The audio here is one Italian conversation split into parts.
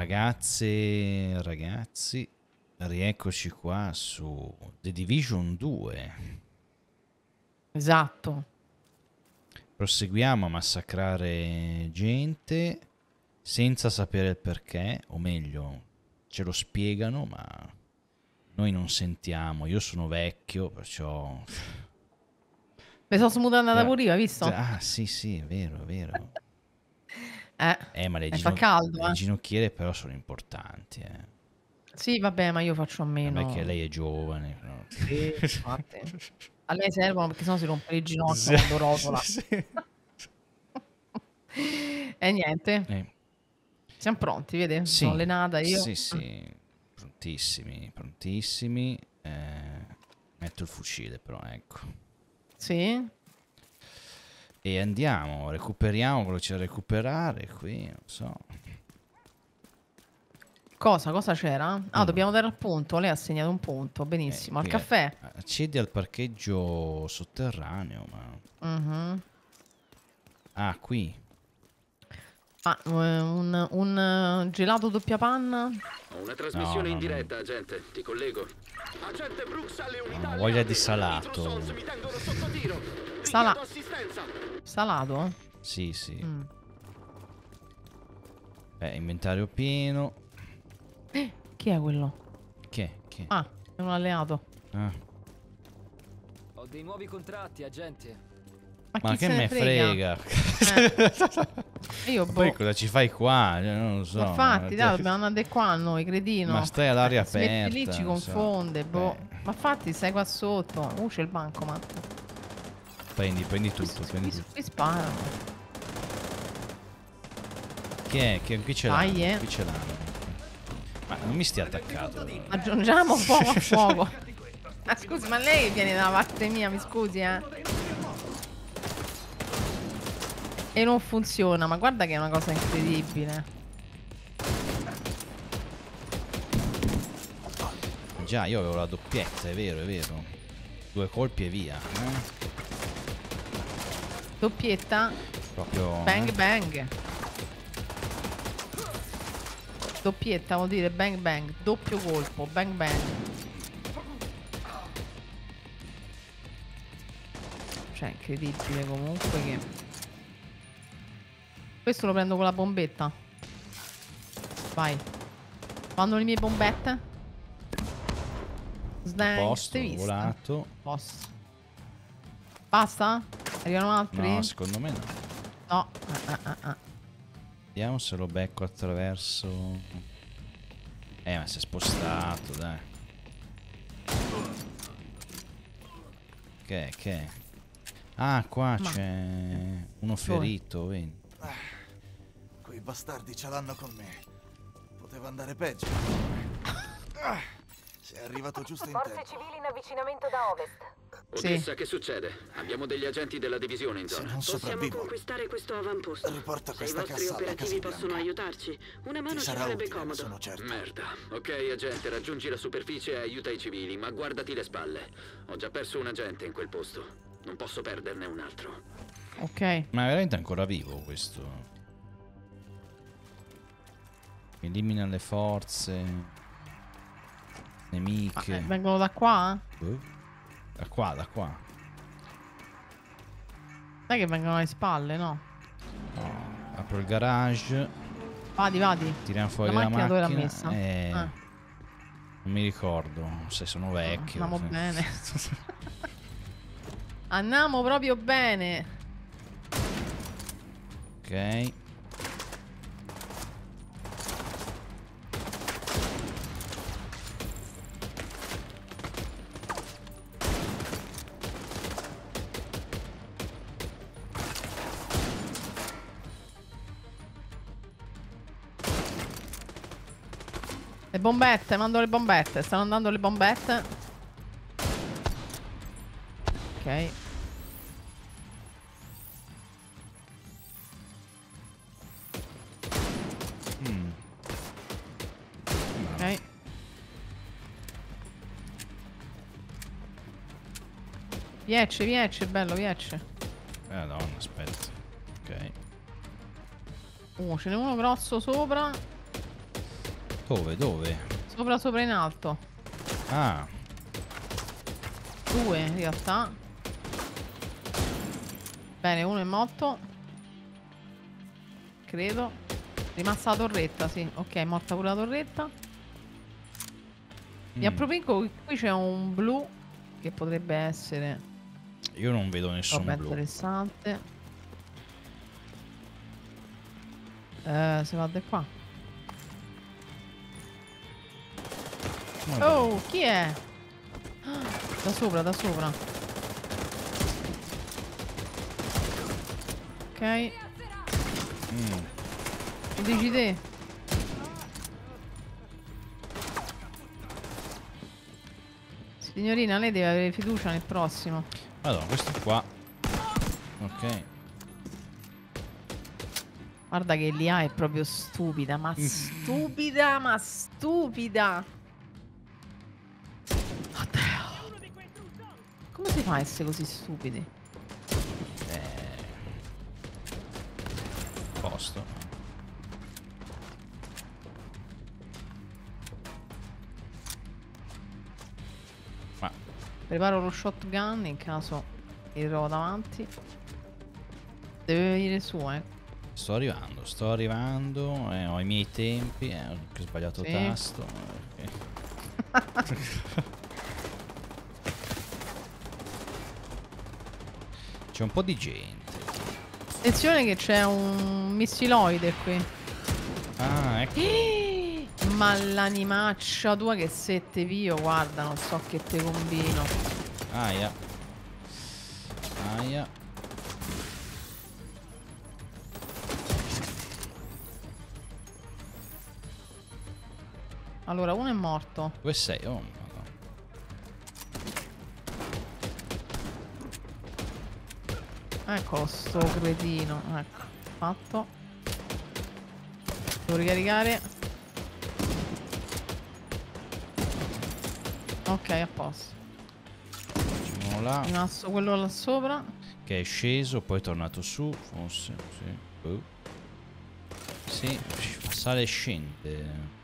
Ragazze, ragazzi, rieccoci qua su The Division 2. Esatto. Proseguiamo a massacrare gente senza sapere il perché, o meglio, ce lo spiegano, ma noi non sentiamo. Io sono vecchio, perciò... Mi sono smutata da pure visto? Ah, sì, sì, è vero, è vero. Eh. Eh, ma le, Eh, fa gino- caldo, le eh. ginocchiere però sono importanti, eh. Sì, vabbè, ma io faccio a meno. Perché lei è giovane. no? Sì, infatti. A lei servono perché sennò si rompe le ginocchia Sì, quando rotola. sì. E niente, Eh, siamo pronti, vede? sì, Sono allenata io. Sì, sì, prontissimi, prontissimi. Eh, metto il fucile però, ecco. Sì? E andiamo, recuperiamo quello c'è da recuperare qui, non so. Cosa? Cosa c'era? Ah, Mm. dobbiamo dare al punto. Lei ha segnato un punto. Benissimo. Eh, al è- caffè? Accedi al parcheggio sotterraneo, ma... Mhm. Ah, qui. Ah, eh, un, un, eh, gelato doppia panna? Ho una trasmissione No, in no, diretta, agente. Ti collego. Agente Brooks alle unità No, voglia di salato. Nitro Sons mi tengono sotto tiro. Sala-. Salato? Sì, sì. Mm. Beh, inventario pieno. Chi è quello? Che? Che? Ah, è un alleato. Ah. Ho dei nuovi contratti, agente. Ma, Ma chi che me frega? Eh, Io boh. Poi cosa ci fai qua? Cioè, Non lo so. Ma Infatti, eh, dai, dobbiamo andare qua noi, cretino. Ma stai all'aria aperta. lì ci non so. confonde, boh. Eh, Ma infatti stai qua sotto. Uh, c'è il banco, ma. Prendi, prendi tutto, prendi tutto. qui sparano. Chi è? Che qui ce l'hanno. eh. Qui ce l'hanno. Ma non mi stia attaccato. Aggiungiamo fuoco a fuoco. Ma scusi, ma lei viene dalla parte mia, mi scusi, eh. E non funziona, ma guarda che è una cosa incredibile. Già, io avevo la doppietta, è vero, è vero. Due colpi e via. eh. Doppietta, Proprio. bang eh. bang. Doppietta vuol dire bang bang, doppio colpo, bang bang. Cioè, incredibile comunque che... Questo lo prendo con la bombetta. Vai. Quando le mie bombette? Snag, Posto, volato. Posto. Basta? Arrivano altri? No, secondo me no. No. Ah, ah, ah, ah. Vediamo se lo becco attraverso. Eh, ma si è spostato, dai. Che, che? Ah, qua c'è uno ferito, vedi? Quei bastardi ce l'hanno con me. Poteva andare peggio. Ah, sei arrivato giusto in Forze tempo. civili in avvicinamento da ovest. Sì. Odessa, che succede? Abbiamo degli agenti della divisione in Se zona. non Possiamo conquistare questo avamposto. Riporta Se i vostri operativi Casa possono Bianca. aiutarci, una mano ti ci utile, ne comodo. sono certo. Merda. Ok, agente, raggiungi la superficie e aiuta i civili, ma guardati le spalle. Ho già perso un agente in quel posto. Non posso perderne un altro. Ok. Ma è veramente ancora vivo questo? Elimina le forze Ma, nemiche. eh, vengono da qua? Eh? Da qua, da qua. Dai che vengono alle spalle, no? Apro il garage, Vadi, vadi. tiriamo fuori La la, macchina dove l'ha messa? eh, Ah. Non mi ricordo se sono vecchio. Andiamo se- bene. Andiamo proprio bene. ok. Le bombette, mando le bombette. Stanno andando le bombette. Ok. Mm. Ok. Viecce, viecce, bello, viecce. Eh, Madonna, aspetta. Ok. Uh, ce n'è uno grosso sopra. Dove? Dove? Sopra, sopra in alto. Ah, Due in realtà. Bene, uno è morto. Credo. Rimasta la torretta, sì. Ok, è morta pure la torretta. Mi mm, approfico che qui c'è un blu che potrebbe essere io non vedo nessun roba blu. interessante. Eh, si va da qua. Oh, chi è? Da sopra, da sopra. Ok. Mm, Lo dici te? Signorina, lei deve avere fiducia nel prossimo. Allora, questo qua. Ok. Guarda che l'IA è proprio stupida, ma stupida, ma stupida. Fa a essere così stupidi? Posto. Ma Preparo lo shotgun in caso mi trovo davanti. Deve venire su, eh. sto arrivando, sto arrivando. eh, ho i miei tempi. Eh, ho sbagliato Sì. tasto. ok. C'è un po' di gente. Attenzione che c'è un missiloide qui. Ah, ecco. Ma l'animaccia tua che sette vio, guarda, non so che te combino. Aia. Aia. Allora, uno è morto. Dove sei? Oh, madonna. Eccolo, sto cretino. Ecco, fatto. Devo ricaricare. Ok, a posto. Facciamo là. È rimasto quello là sopra. Che è sceso, poi è tornato su. Forse. Sì. Boh. Sì, sale e scende.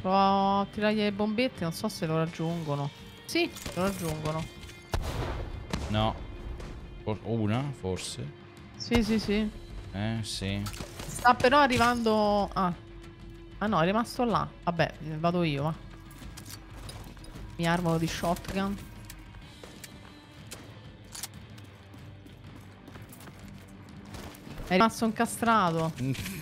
Provo a tirargli le bombette, non so se lo raggiungono. Sì, lo raggiungono. No. For- una, forse. Sì, sì, sì. Eh, sì. Sta però arrivando... Ah. Ah no, è rimasto là. Vabbè, vado io, va. Mi armo di shotgun. È rimasto incastrato.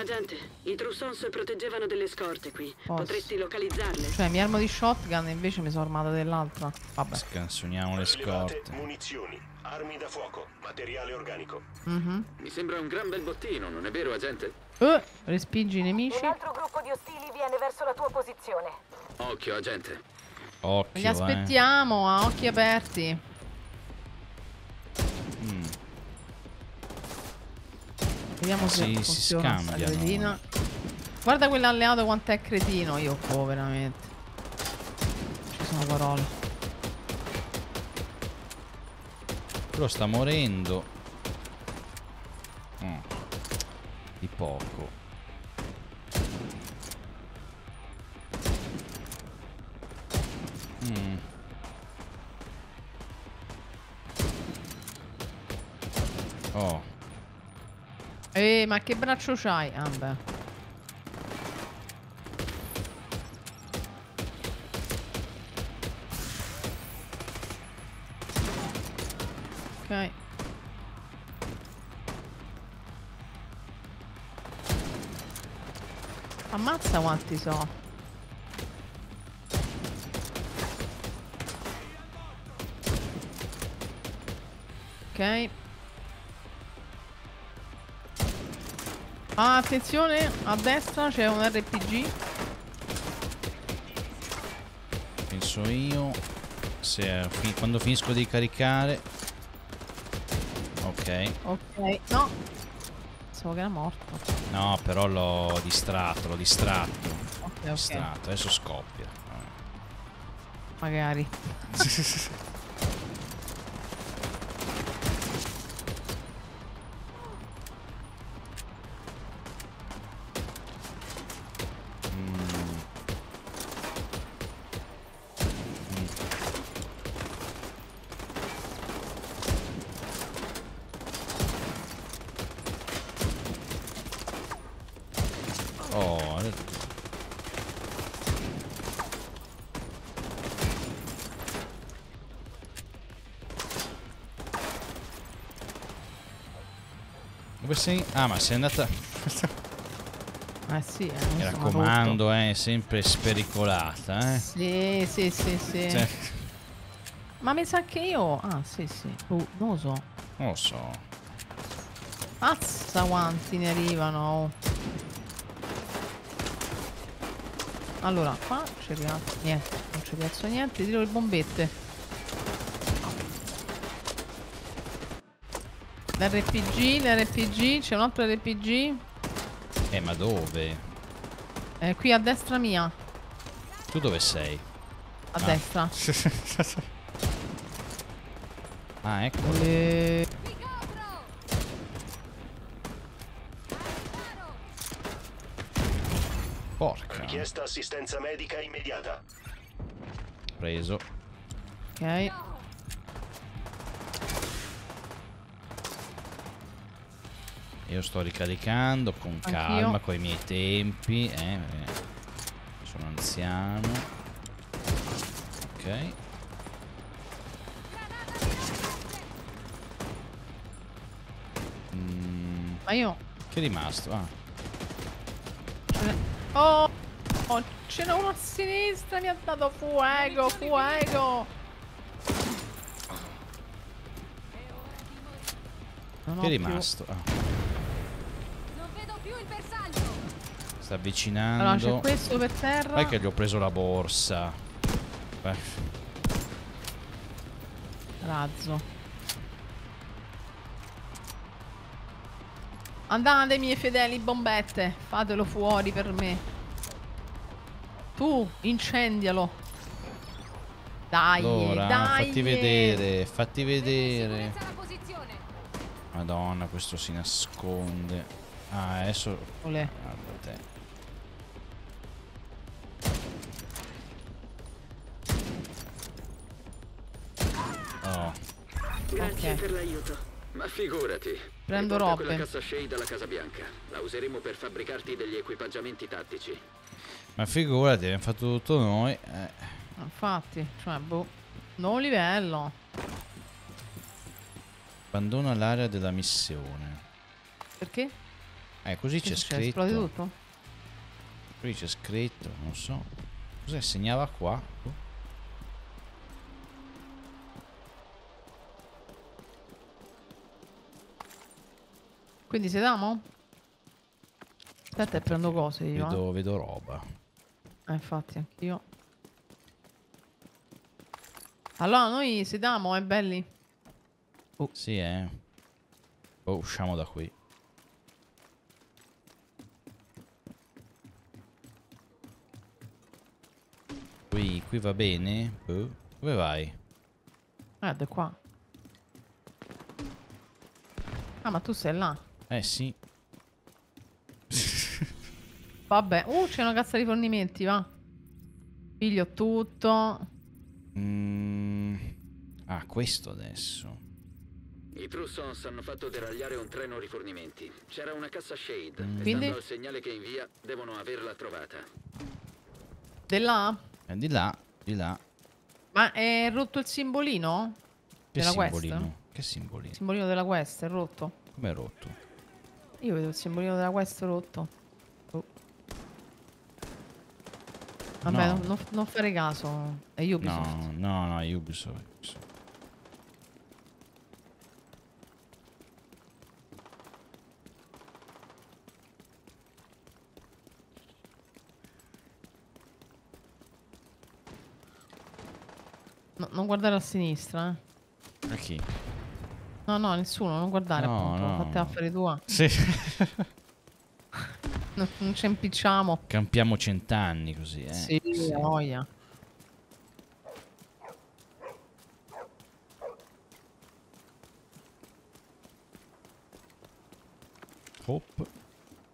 Agente, i Trussons proteggevano delle scorte qui. Posso. Potresti localizzarle? Cioè, mi armo di shotgun e invece mi sono armata dell'altra. Vabbè. Scansioniamo le scorte. munizioni, armi da fuoco, materiale organico. Mhm. Mi sembra un gran bel bottino, non è vero, agente? Eh, respingi i nemici. Un altro gruppo di ostili viene verso la tua posizione. Occhio, agente. Occhio, Li eh. aspettiamo a occhi aperti. Vediamo se Si- si funziona scambiano. cretina. Guarda quell'alleato quanto è cretino. Io oh, veramente. Ci sono parole. Quello sta morendo. Mm. Di poco. Eh, ma che braccio c'hai? Ah, beh. Ok. Ammazza quanti so. Ok. Ah, attenzione, a destra c'è un RPG. penso io. Se fi- quando finisco di caricare. Ok. Ok, no. Pensavo che era morto. No, però l'ho distratto, l'ho distratto. Ok, ok. Distratto, adesso scoppia. Magari. Ah, ma sei andata... Eh sì, eh, Mi raccomando, eh, sempre spericolata, eh. Sì, sì, sì, sì. Cioè, Ma mi sa che io... Ah, sì, sì. Uh, non lo so. non lo so. Mazza quanti ne arrivano. Allora, qua c'è piazzo niente, non c'è piazzo niente, tiro le bombette. L'RPG, l'RPG, c'è un altro RPG. Eh, ma dove? È qui a destra mia, Tu dove sei? a Ah. destra. Ah, ecco. Eh, Porca. Richiesta assistenza medica immediata. Preso. ok. Io sto ricaricando con calma, con i miei tempi. Eh, eh. Sono anziano. Ok. Mm, Ma io... che è rimasto? Ah, Oh! oh, ce n'è uno a sinistra, mi ha dato fuego, fuego! Non che è rimasto? Ah, Non vedo più il bersaglio. Sta Allora avvicinando. c'è questo per terra. Vai che gli ho preso la borsa. Beh, Razzo. Andate miei fedeli bombette, fatelo fuori per me. Tu, incendialo. Dai, allora, dai. fatti vedere, fatti vedere. Madonna, questo si nasconde. Ah, adesso... Olè. Guarda te. Grazie Ok. per l'aiuto. Ma figurati. Prendo robe. quella cassa Shade alla Casa Bianca. La useremo per fabbricarti degli equipaggiamenti tattici. ma figurati, abbiamo fatto tutto noi. Eh, Infatti, cioè, boh. Nuovo livello. abbandona l'area della missione. Perché? Eh, così c'è? Esplode scritto. tutto? Qui c'è scritto, non so. Cos'è? Segnava qua? Boh. Quindi siamo? Aspetta e prendo cose io. eh. Vedo, vedo roba. Eh, infatti, anch'io. Allora, noi siamo, eh, belli? Sì, eh. Oh, usciamo da qui. Qui, qui va bene? Boh. Dove vai? Eh, da qua. Ah, ma tu sei là. Eh sì. Vabbè. Uh, c'è una cassa di fornimenti, va. Piglio tutto. Mm. Ah, questo adesso. I Trussons hanno fatto deragliare un treno rifornimenti. C'era una cassa Shade. Mm. Quindi? stando al segnale che invia, devono averla trovata. Di là? Eh, di là, di là. Ma è rotto il simbolino? Che Della quest? simbolino? Che simbolino? Il simbolino della quest è rotto? Com'è rotto? Io vedo il simbolino della quest rotto. Oh. Vabbè, No. non, non- fare caso. È Ubisoft. No, no, no, Ubisoft. Ubisoft. No, non guardare a sinistra, eh. A chi? No, no, nessuno, non guardare No, appunto. no, Fate affari tua. Sì. Non, non ci impicciamo. Campiamo cent'anni così, eh. sì, a voglia. Hop.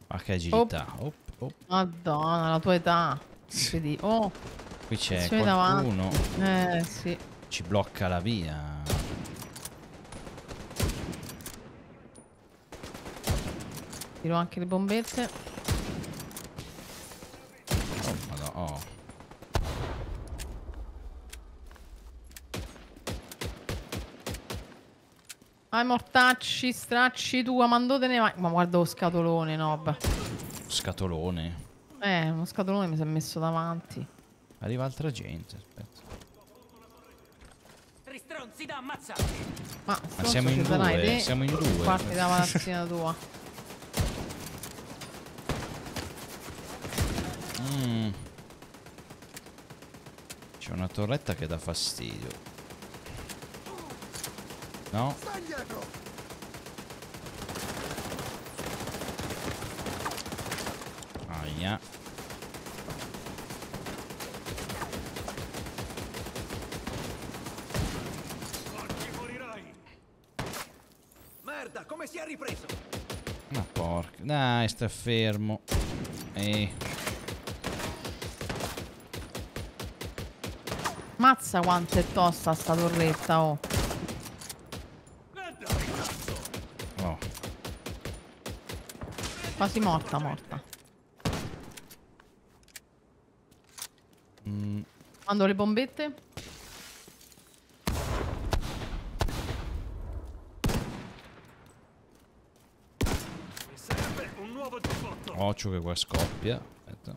Ma che agilità. Hop, hop. Madonna, la tua età. Vedi, oh, Qui c'è Attenzione davanti. qualcuno. eh sì. Ci blocca la via. Tiro anche le bombette. Oh, madonna. Oh. Vai mortacci, stracci tua, mandotene mai. Ma guarda lo scatolone, Nob. Scatolone? Eh, uno scatolone mi si è messo davanti. Arriva altra gente, aspetta. Ristronzi da ammazzare. Ma, Ma siamo in due, siamo in due. Parti dalla palazzina tua. Mm. C'è una torretta che dà fastidio. No? Aia. Merda, come si è ripreso? Ma porca. Dai, sta fermo. Eh. Mazza quanto è tosta sta torretta, oh. Oh. Quasi morta, morta. Mm, Mando le bombette. occhio che qua scoppia. Aspetta.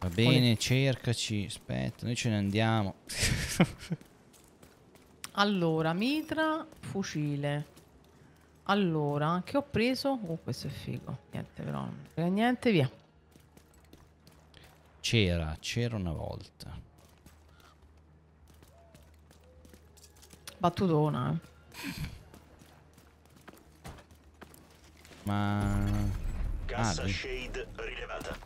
Va bene, cercaci. Aspetta, noi ce ne andiamo. Allora, mitra, fucile. Allora, che ho preso? Oh, questo è figo. Niente però, non frega niente, via. C'era, c'era una volta. Battutona, eh. Ma... Cassa Ah. Shade rilevata.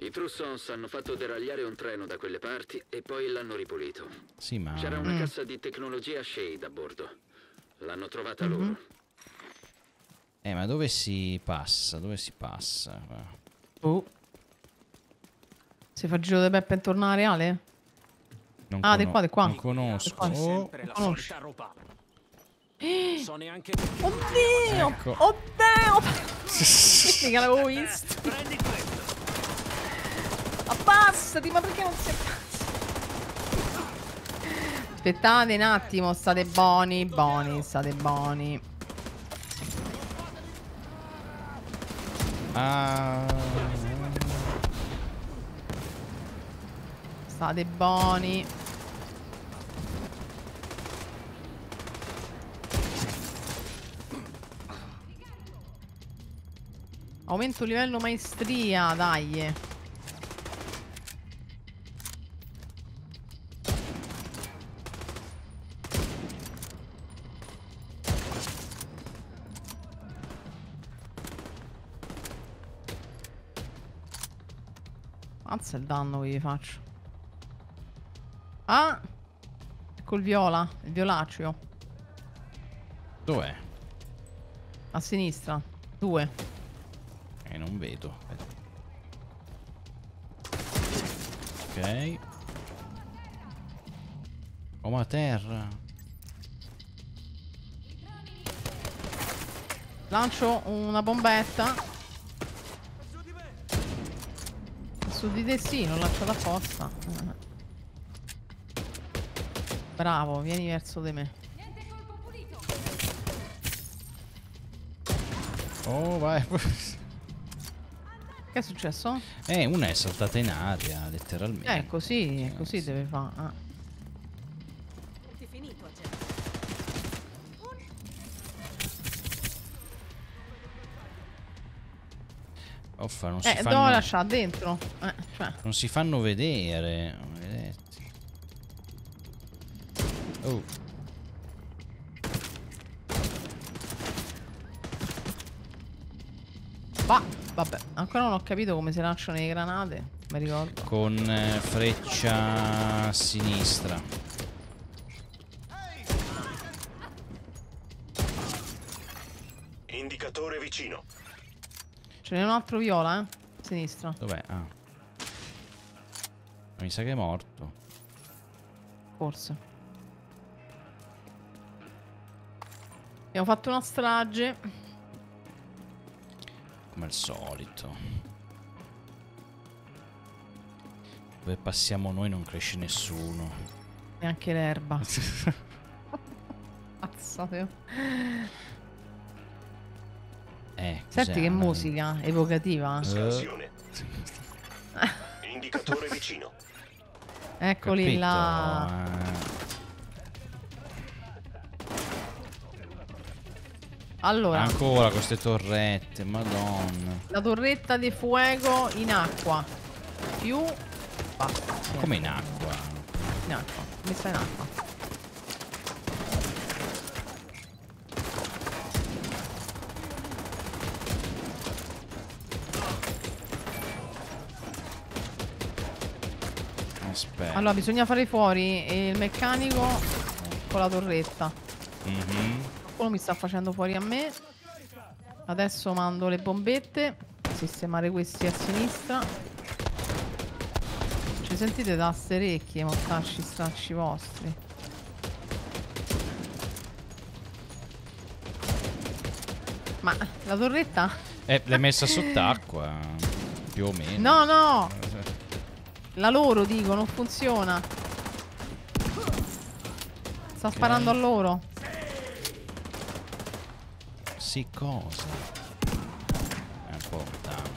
I Trussons hanno fatto deragliare un treno da quelle parti e poi l'hanno ripulito. Sì, ma... C'era una cassa di tecnologia Shade a bordo. L'hanno trovata loro. Eh, ma dove si passa? Dove si passa? Oh. Si fa il giro di Peppe intorno alla reale? Non Ah, di qua, di qua. Non conosco. Oh, Sempre la conosci. solita roba. Non so neanche Oddio! Ecco. Oddio! Metti che l'avevo visto. Prendi questo. Abbassati, ma perché non si abbassa? Aspettate un attimo, state buoni, buoni, state buoni. Ah, State buoni. Aumento livello maestria, dai. Mazza il danno che gli faccio. Ah! Col viola, il violaceo. dov'è? A sinistra. Due. Eh, non vedo. Ok. Come a terra. Lancio una bombetta. Su di te sì, l'ho lanciata apposta. Eh. Bravo, vieni verso di me. Niente colpo pulito. Oh, vai. Che è successo? eh, una è saltata in aria, letteralmente. Eh, così, Eh, così sì. deve fare. ah. Uffa, non si Eh, devo fanno... lasciare dentro. Eh, cioè. Non si fanno vedere. Maledetti. Oh. Va, vabbè, ancora non ho capito come si lanciano le granate. Mi ricordo. Con eh, freccia a sinistra. Indicatore vicino. Ce n'è un altro viola, eh? Sinistra. Dov'è? Ah. Mi sa che è morto. Forse. Abbiamo fatto una strage. Come al solito. Dove passiamo noi non cresce nessuno. Neanche l'erba. Cazzate. Eh, Senti che Una- musica evocativa. Scansione. Indicatore vicino. Eccoli Capito? là. Eh, Allora, Ancora queste torrette, madonna. la torretta di fuoco in acqua. Più... Basta. Come in acqua. In acqua. Messa in acqua. Allora, bisogna fare fuori il meccanico con la torretta. Mhm. Qualcuno mi sta facendo fuori a me. Adesso mando le bombette. Sistemare questi a sinistra. Ci sentite da sterecchi, mortacci stracci vostri. Ma la torretta? Eh, l'hai messa sott'acqua. Più o meno. No, no! La loro dico, non funziona. Sta sparando a loro. Sì, cosa? È un po' lontano.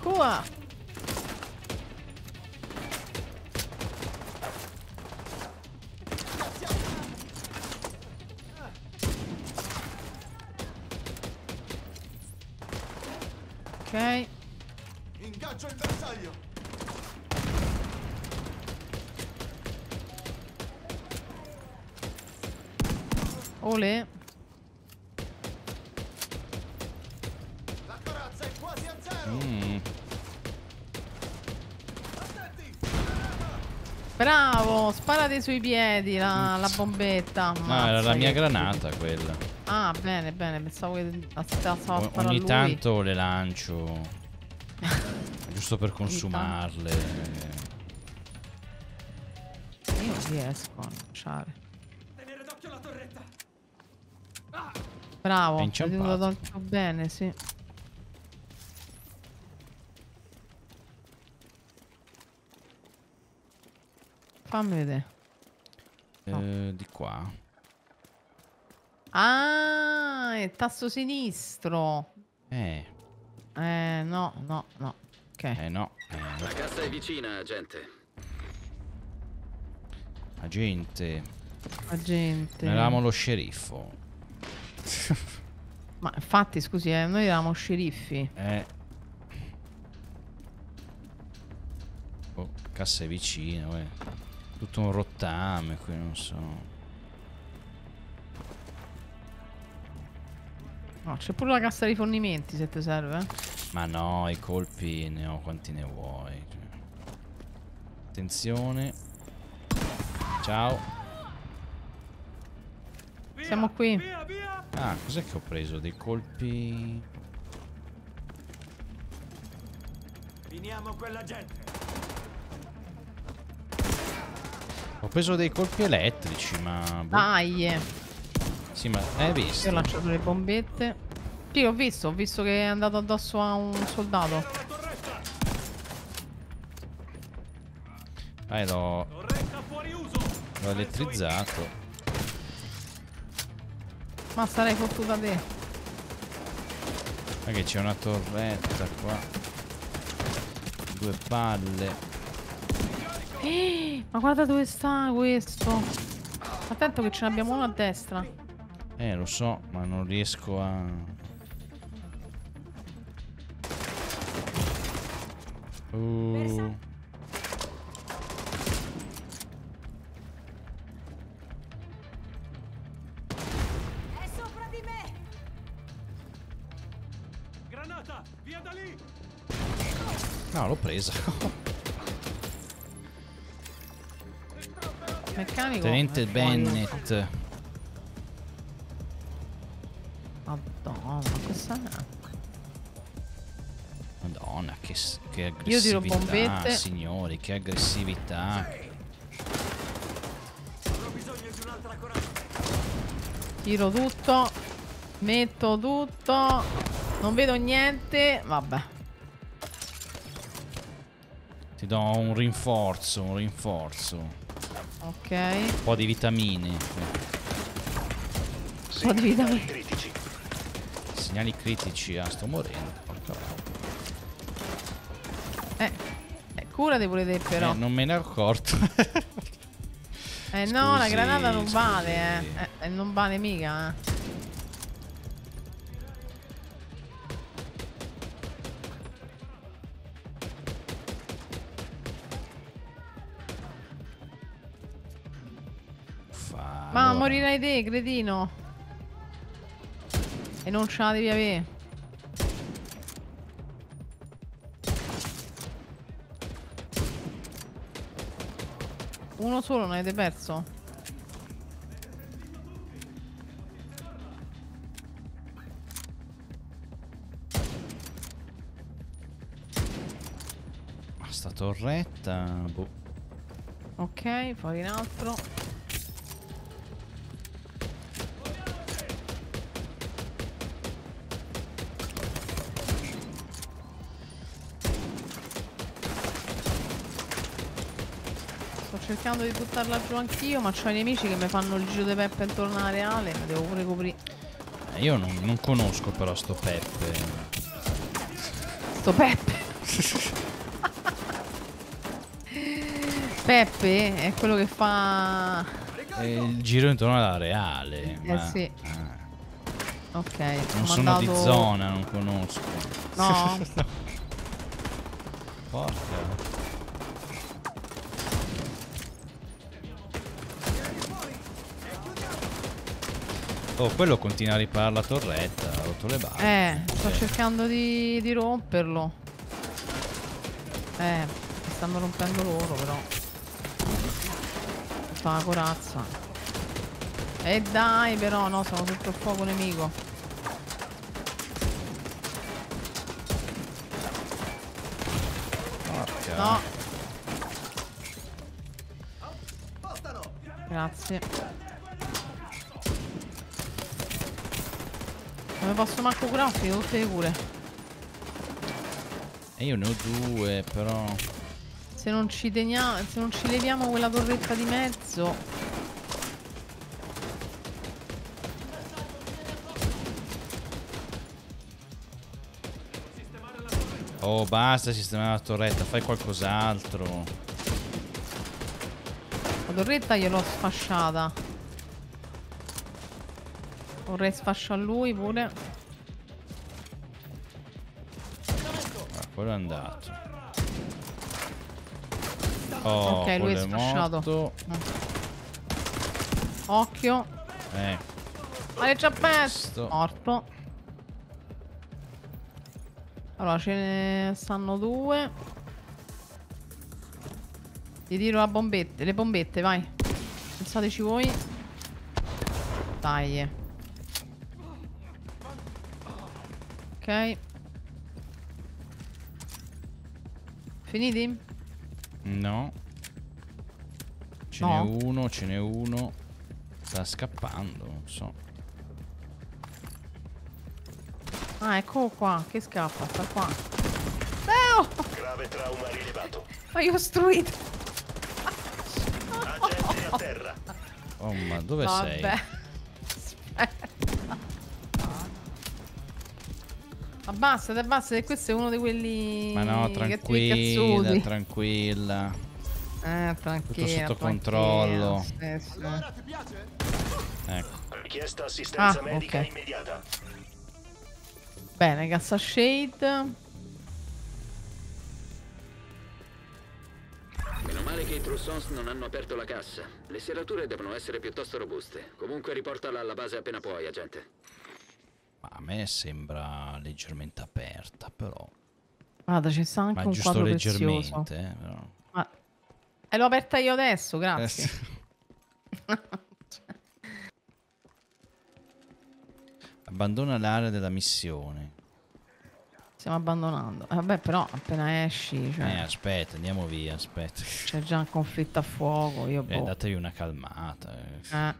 Qua! Ok. Bravo! Sparate sui piedi la, la bombetta. No, era la mia che- granata quella. Ah, bene, bene. Pensavo che la stava a ogni lui. tanto le lancio. giusto per consumarle. Io non riesco a lanciare. Bravo, È hai inciampato. tenuto tanto bene, sì. Fammi vedere. Eh, di qua. Ah, è tasto sinistro. Eh, Eh, no, no, no. Ok. eh no. Eh, La cassa è vicina, agente. agente. Agente. Noi eravamo lo sceriffo. Ma infatti, scusi, eh, noi eravamo sceriffi. Eh. Oh, cassa è vicino, eh. Tutto un rottame qui, non so. No, c'è pure la cassa di rifornimenti se ti serve. eh. Ma no, i colpi ne ho quanti ne vuoi. cioè. Attenzione. Ciao. Siamo qui. Ah, cos'è che ho preso? Dei colpi... Finiamo quella gente. Ho preso dei colpi elettrici, ma... boh. Dai. eh. Sì, ma hai Io ho visto? lanciato le bombette. Sì, ho visto, ho visto che è andato addosso a un soldato. Dai, l'ho... L'ho elettrizzato. Ma sarei fottuta te. Ma che c'è una torretta qua. Due palle. Eh, ma guarda dove sta questo. Attento che ce ne abbiamo uno a destra. Eh, lo so, ma non riesco a... Uh, È sopra di me! no, l'ho presa. Meccanico. Tenente fuori. Bennett. Madonna, ma questa. Madonna, che, che Io tiro aggressività, bombette. signori, che aggressività. Tiro tutto. Metto tutto. Non vedo niente. Vabbè. Ti do un rinforzo, un rinforzo. Ok. Un po' di vitamine. Sì, po' di vitamine. critici. Segnali critici. Ah, sto morendo. Porca. Eh. eh curati pure te però. Eh, non me ne ero accorto. Eh no, la Scusi, granata non scusi. vale, eh. Eh, eh, non vale mica, eh. Morirai te, cretino. E non ce la devi avere. Uno solo non avete perso? Ma sta torretta. Boh. Ok, fuori un altro. Cercando di buttarla giù anch'io, ma c'ho i nemici che mi fanno il giro di Peppe intorno alla reale, mi devo pure coprire. Eh, Io non, non conosco però sto Peppe. Sto Peppe. Peppe è quello che fa... È il giro intorno alla reale. Eh ma- sì. ah, Ok, non sono di mandato- zona, non conosco. No. Porca. Oh, quello continua a riparare la torretta, ha rotto le balle. Eh, sto Sì. cercando di, di romperlo. Eh, stanno rompendo loro però. Fa la corazza. E dai però, no, sono sotto il fuoco nemico. Porca. No. Grazie. Mi posso manco curare, ho finito tutte le cure. E io ne ho due, però. Se non ci teniamo, se non ci leviamo quella torretta di mezzo. Oh, basta sistemare la torretta, fai qualcos'altro. La torretta gliel'ho sfasciata. Vorrei sfasciare lui pure. Ah, quello è andato. Oh, Ok, lui è è sfasciato. morto. Occhio. Eh, Ma che c'ha perso? Morto. Allora, ce ne stanno due. Gli tiro la bombette, le bombette, vai. Pensateci voi. Dai. Ok. Finiti? no. Ce No. n'è uno, ce n'è uno. Sta scappando, non so. Ah, eccolo qua. Che scappa? Sta qua. Teo! Grave trauma rilevato. Ma io ho ostruito. Agente a terra. Oh, ma dove sei? Vabbè. Aspetta. Abbassate, abbassate. Questo è uno di quelli. Ma no, tranquilla, tranquilla. Eh, tranquilla. sotto tranquilla. controllo. Sì, sì. Ecco. Ecco. Richiesta assistenza Ah, medica ok. immediata. Bene, cassa shade. Meno male che i Trussons non hanno aperto la cassa. Le serrature devono essere piuttosto robuste. Comunque riportala alla base appena puoi, agente. Ma a me sembra leggermente aperta, però. Guarda, ci sta anche Ma un quadro leggermente, prezioso. eh, però. Ma... E l'ho aperta io adesso, grazie. Eh, Abbandona l'area della missione. Stiamo abbandonando. Eh, Vabbè, però appena esci, Eh, cioè, aspetta, andiamo via, aspetta. c'è già un conflitto a fuoco. Io Eh, boh. datevi una calmata. eh. Eh,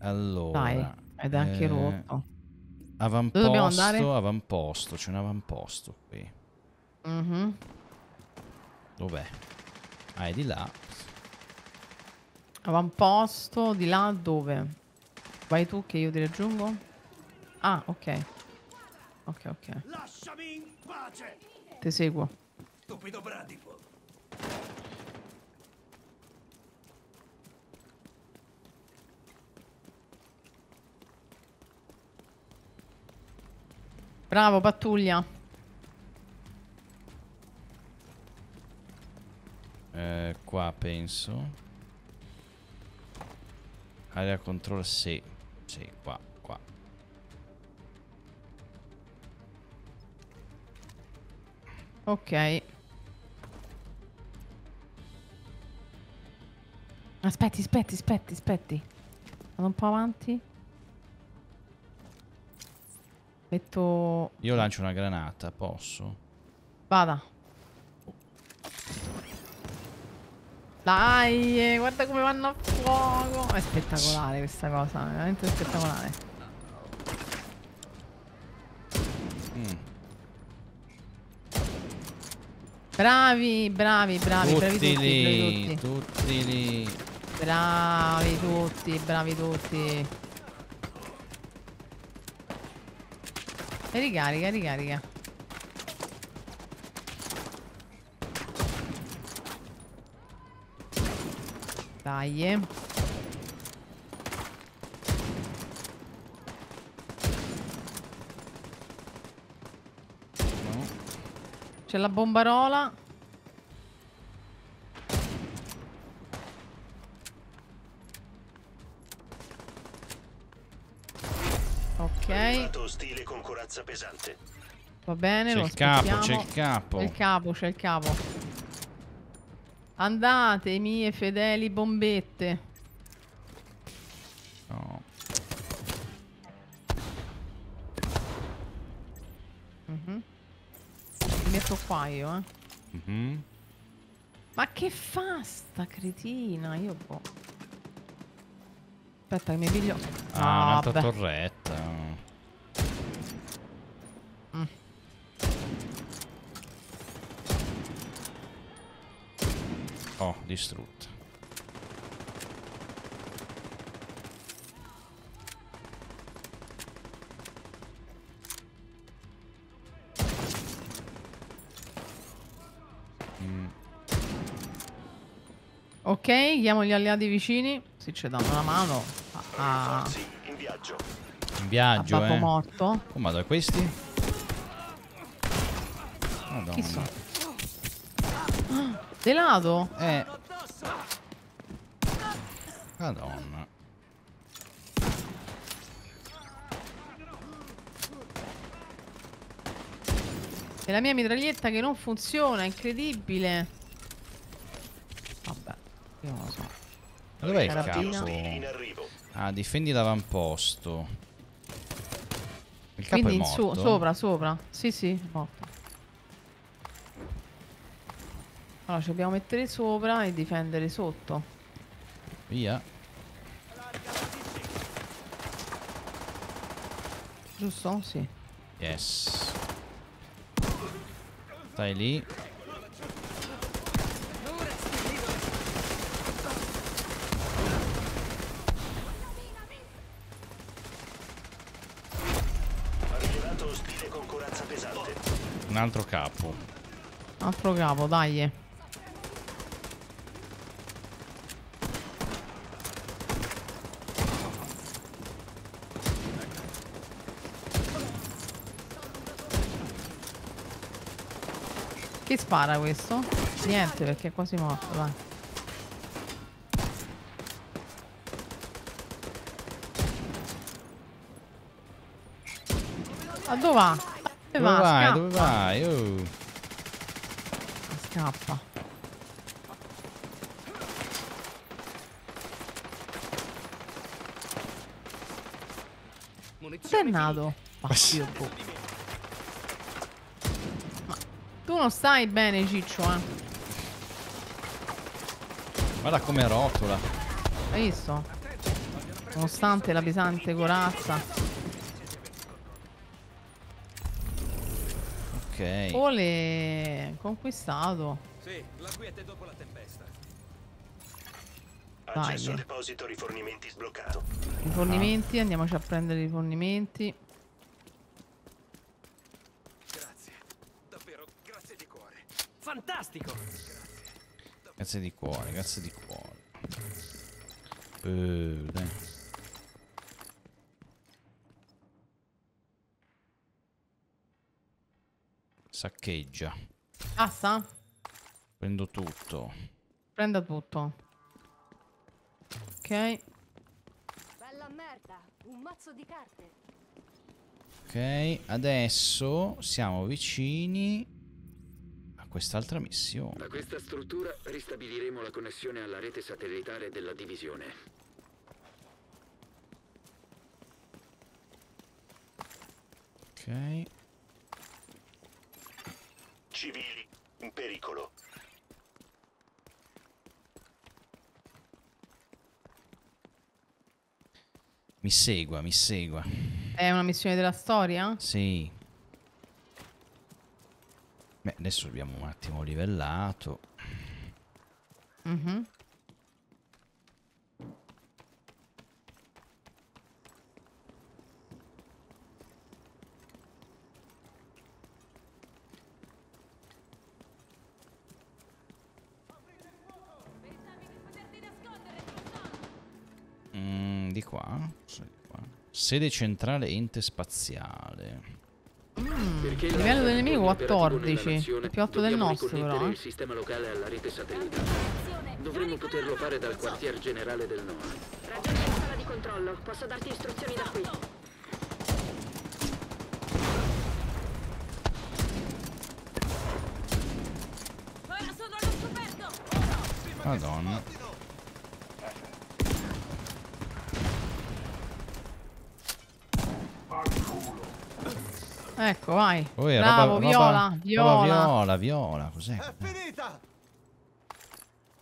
Allora. dai, ed è anche eh, rotto. Avamposto, dobbiamo andare? avamposto, c'è un avamposto qui. Mhm. Dov'è? Ah, è di là. Avamposto, di là dove? Vai tu che io ti raggiungo? Ah, ok. Ok, ok. Lasciami in pace, Ti seguo. stupido bradipo. Bravo, pattuglia. Eh, qua penso. Area control, sì. Sì, qua, qua. Ok. Aspetti, aspetti, aspetti, aspetti. Vado un po' avanti. Metto... Io lancio una granata, posso? Vada. Dai, eh, guarda come vanno a fuoco. È spettacolare questa cosa, veramente spettacolare. Mm. Bravi, bravi, bravi, bravi tutti tutti, bravi lì, tutti. tutti lì. Bravi tutti, bravi tutti. Ricarica, ricarica. Dai. eh. C'è la bombarola. Con corazza pesante. va bene, C'è lo il capo, c'è il capo. C'è il capo, c'è il capo. Andate, mie fedeli bombette. No. Mhm. Mi metto qua io, eh. Mhm. Ma che fa sta cretina? Io boh. Aspetta che mi piglio. Ah, un'altra vabbè. torretta. Mm. Oh, distrutta. Mm, Ok, chiamo gli alleati vicini. Si ci danno una mano a, a, Rinforzi in viaggio. In viaggio, Babbo eh. morto. Oh, ma da questi? Madonna. Chi sono? Ah, De lato? Eh. Madonna. È la mia mitraglietta che non funziona, incredibile. Vabbè, io non lo so. Ma dov'è il capo? Ah, difendi l'avamposto. Il capo Quindi è in su, morto? sopra, sopra. Sì, sì, morto. Allora, ci dobbiamo mettere sopra e difendere sotto. Via. Giusto? Sì. Yes. Stai lì. Un altro capo. Altro capo, dai. Spara questo? Niente perché è quasi morto, dai. Ma dove va? Dove Dove va? vai? Scappa. Dove vai? Oh. Scappa. Dannato. Ma io boh. non stai bene, Ciccio, eh. Guarda come rotola. Hai visto? Nonostante la pesante corazza. Ok. Ole, conquistato. Sì, la quiete dopo la tempesta. Dai. Accesso deposito rifornimenti sbloccato. Rifornimenti, ah. andiamoci a prendere i rifornimenti. Grazie di cuore, grazie di cuore. Eh, dai. Saccheggia. Basta? Prendo tutto. Prenda tutto. Ok. Bella merda, un mazzo di carte. Ok, adesso siamo vicini quest'altra missione. Da questa struttura ristabiliremo la connessione alla rete satellitare della divisione. Ok. Civili in pericolo. Mi segua, mi segua. È una missione della storia? Sì. Beh, adesso abbiamo un attimo livellato. Mhm. Mm? Sì, di qua. Sede centrale ente spaziale. Perché la Livello del nemico torni operativo 14, nella nazione, è più alto del nostro, però, eh. il sistema locale alla rete satellitare. Dovremmo poterlo fare dal quartier generale del NOAA. Raggiungi la sala di controllo. Posso darti istruzioni da qui. Madonna. Ecco, vai. Oh, è Bravo, roba, viola, roba, viola. roba viola, viola, cos'è? È finita!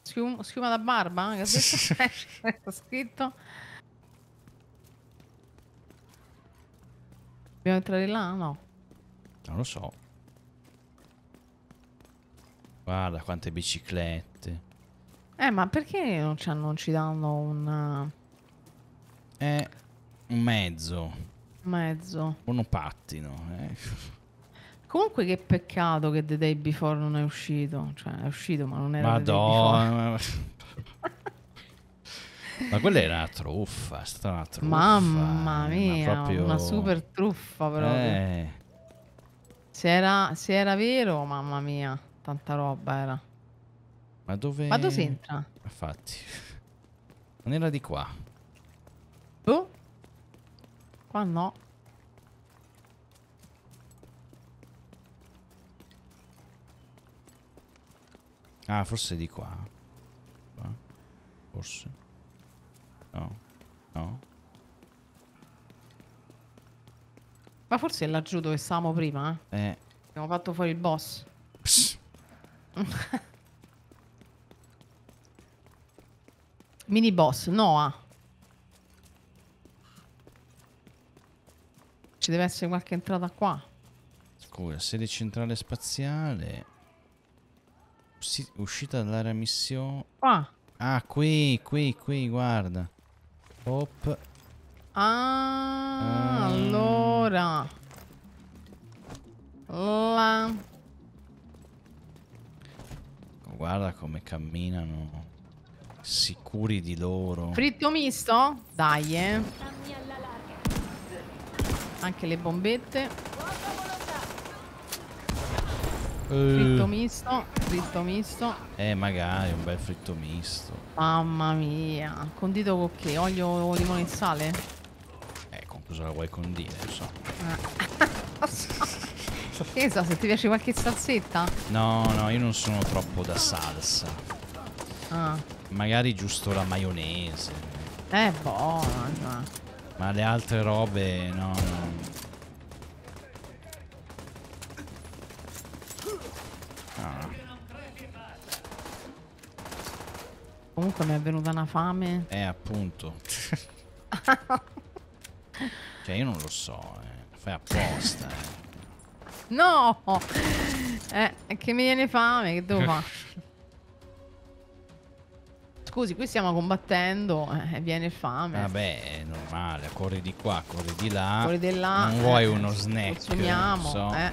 Schiuma, schiuma da barba? Che ha scritto. Dobbiamo entrare là? No. Non lo so. Guarda quante biciclette. Eh, ma perché non ci, non ci danno un È un mezzo. Mezzo? Monopattino. Eh. Comunque che peccato che The Day Before non è uscito. Cioè, è uscito ma non era. Madonna. Ma quella era una truffa, è stata una truffa. Mamma eh, mia, ma proprio- una super truffa proprio. Eh, Se, era, se era vero, mamma mia, tanta roba era. ma dove... Ma dove si entra? Infatti. Non era di qua. Boh. Qua no. Ah, forse di qua. Qua? Forse. No. No. Ma forse è laggiù dove stavamo prima, eh. Eh. Abbiamo fatto fuori il boss. Mini boss, Noah. Ci deve essere qualche entrata qua. Scusa, sede centrale spaziale. Usci- uscita dall'area missione. Qua. Ah, qui, qui, qui, guarda. Hop. Ah, Ah. allora. La... Guarda come camminano. Sicuri di loro. Fritto misto? Dai, eh. Anche le bombette. Volontà. Fritto Eh, misto. Fritto misto. eh, magari un bel fritto misto. Mamma mia. Condito con che? Olio, limone e sale? Eh, con cosa la vuoi condire? Non so. Che ne so, se ti piace qualche salsetta? No, no, io non sono troppo da salsa. Ah. Magari giusto la maionese. È buona. Ma le altre robe, no, no. Ah, Comunque mi è venuta una fame. eh, appunto. cioè, io non lo so, eh. Fai apposta, eh. No! Eh, che mi viene fame, che devo fare? Scusi, qui stiamo combattendo, eh, viene fame. Vabbè, è normale, corri di qua, corri di là. Corri di là, Non vuoi eh, uno snack. Consumiamo, so. eh.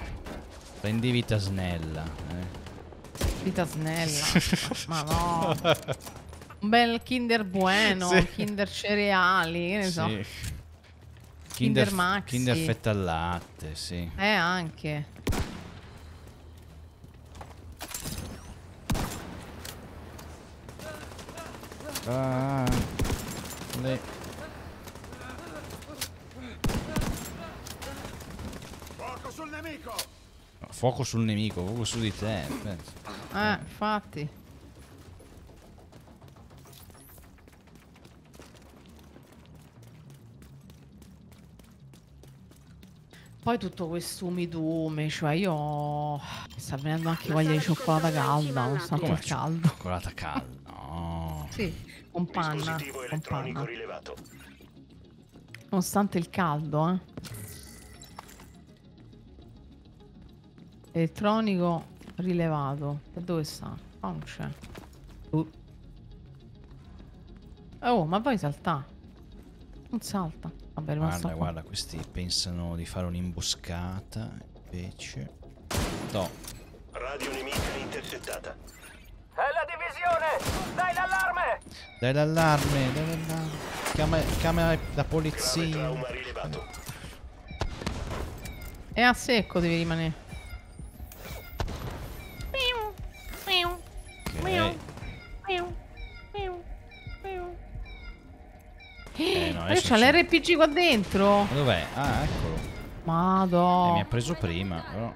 Prendi vita snella. eh. Vita snella. Ma no. Un bel Kinder Bueno, Sì. Kinder cereali, che ne so. Sì. Kinder Maxi. Kinder fetta al latte, sì. Eh, anche. Ah, le- Fuoco sul nemico! no, fuoco sul nemico, fuoco su di te. pensa. Eh, infatti. Poi tutto questo umidume, cioè io mi sta venendo anche voglia di cioccolata calda, nonostante Come il caldo. Cioccolata calda. No. Sì, con panna. Dispositivo Con elettronico panna. rilevato. Nonostante il caldo, eh. Elettronico rilevato. E dove sta? Qua non c'è. Uh. Oh, ma poi salta. Non salta. Vabbè, rimasto Guarda, qua. guarda, questi pensano di fare un'imboscata. Invece. No. Radio nemica intercettata. È la divisione! Dai l'allarme! Dai l'allarme, dai l'allarme. Chiama, chiama la polizia. E a secco devi rimanere. Ok. Eh, no, Ma l'RPG qua dentro. Ma Dov'è? Ah, eccolo. Eh, Madò. mi ha preso prima, però.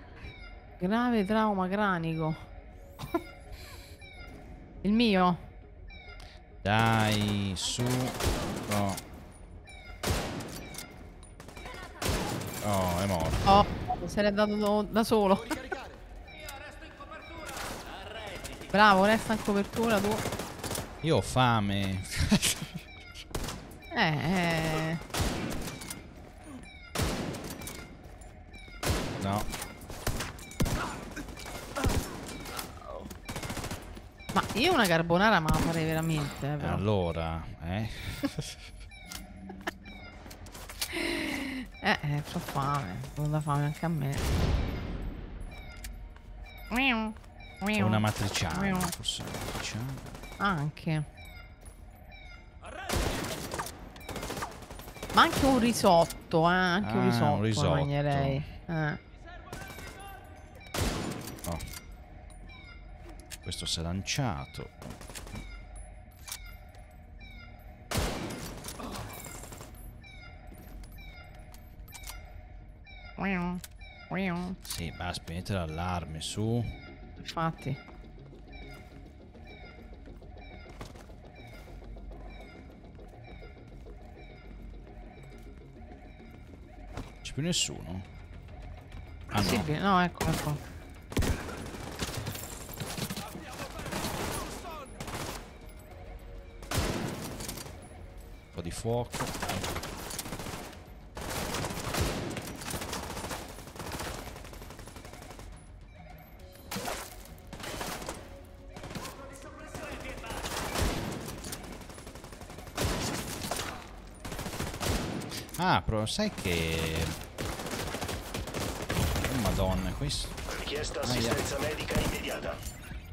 Grave trauma cranico. Il mio? Dai, su. No. Oh, è morto. Oh, se l'è dato da solo. Bravo, resta in copertura tu. Io ho fame. Eh, eh. No. Ma io una carbonara me la farei veramente, eh, però. Allora, eh. Eh, eh, c'ho fame. Ho da fame anche a me. È una matriciana. Forse una matriciana. Anche. Ma anche un risotto, eh. Anche Ah, un risotto, un risotto. Eh. Questo si è lanciato. Sì, ma spegnete l'allarme, su. Infatti. C'è più nessuno? Ah no. sì, no, ecco, ecco. Un po' di fuoco. Ah, però sai che... Oh, Madonna, questo... Richiesta assistenza medica immediata.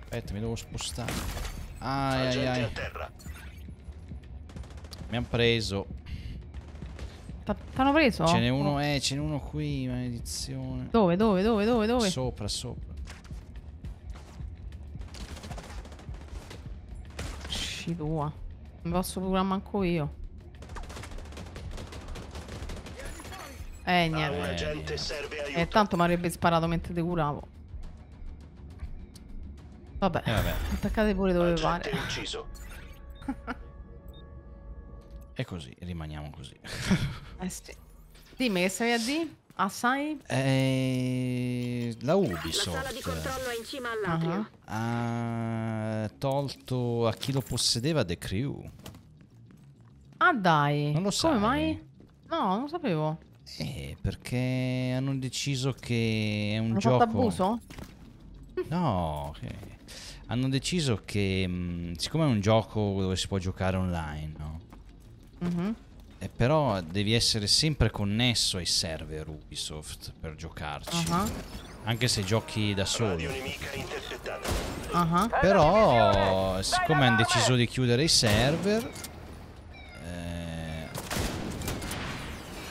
Aspetta, mi devo spostare. Ai ai Agente a ai. Hanno preso. T'ha- T'hanno preso? Ce n'è uno, eh, ce n'è uno qui, maledizione. Dove, dove, dove, dove, dove? Sopra, sopra. Sci tua. Mi posso curare manco io. Eh, A un niente. aiuto. Eh, tanto mi avrebbe sparato mentre ti curavo. Vabbè. Eh, vabbè. Attaccate pure dove Agente pare. ucciso. E così, rimaniamo così. Eh sì. Dimmi che stavi a dire? Assai? Eh, la La Ubisoft sala di controllo è in cima all'atrio. Ah. ha tolto a chi lo possedeva The Crew. Ah dai. Non lo Come sai? mai? No, non lo sapevo. Eh, perché hanno deciso che è un Hanno gioco... fatto abuso? No, che- hanno deciso che mh, siccome è un gioco dove si può giocare online, no? Mhm. Eh, però devi essere sempre connesso ai server Ubisoft per giocarci. Ah, Anche se giochi da solo. Ah. Però, siccome hanno deciso di chiudere i server, eh,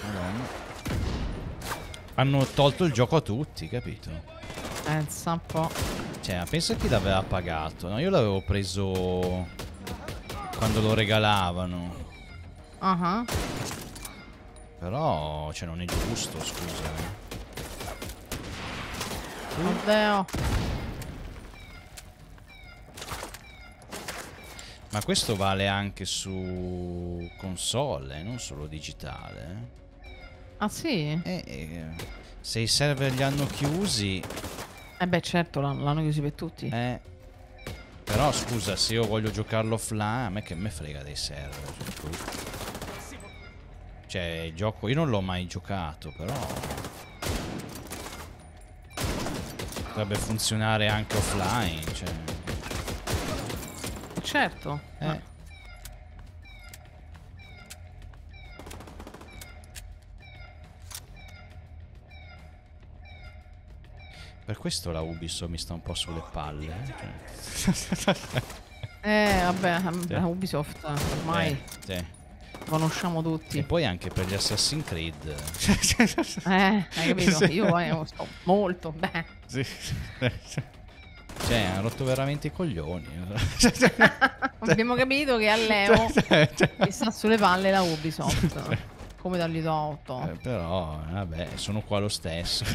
Madonna. hanno tolto il gioco a tutti, capito? Pensa un po'. Cioè, ma pensa chi l'aveva pagato. No, io l'avevo preso quando lo regalavano. Ah, Però, cioè, non è giusto, scusa. eh. Oddio. Ma questo vale anche su console, eh, non solo digitale. Ah sì? eh. Eh, eh, se i server li hanno chiusi, Eh beh certo, l'hanno l'hanno chiusi per tutti. eh. Però scusa, se io voglio giocarlo offline, a me che me frega dei server. Cioè, il gioco, io non l'ho mai giocato, però. Potrebbe funzionare anche offline, cioè. Certo. Eh. Per questo la Ubisoft mi sta un po' sulle palle. eh, cioè. Eh vabbè, la Ubisoft ormai Eh, sì. Conosciamo tutti. E poi anche per gli Assassin's Creed. Eh, hai capito? Io eh, sto molto beh. Sì. Cioè, hanno rotto veramente i coglioni. Abbiamo capito che a Leo mi sta sulle palle la Ubisoft. Come dargli do 8. Eh, però, vabbè, sono qua lo stesso.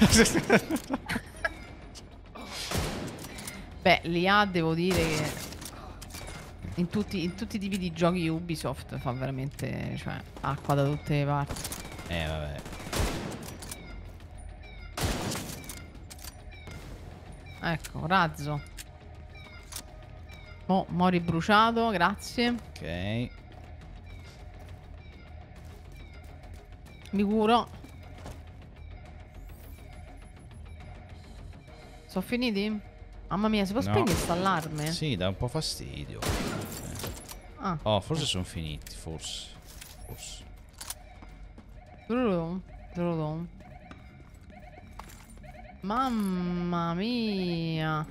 Beh, l'IA devo dire che in tutti, in tutti i tipi di giochi Ubisoft fa veramente cioè, acqua da tutte le parti. eh, vabbè. Ecco, razzo. Mo, mori bruciato, grazie. Ok. Mi curo. Sono finiti? Mamma mia, si può No. spegnere sta allarme? Sì, dà un po' fastidio. Ah. Oh, forse sono finiti, forse. Forse. Mamma mia.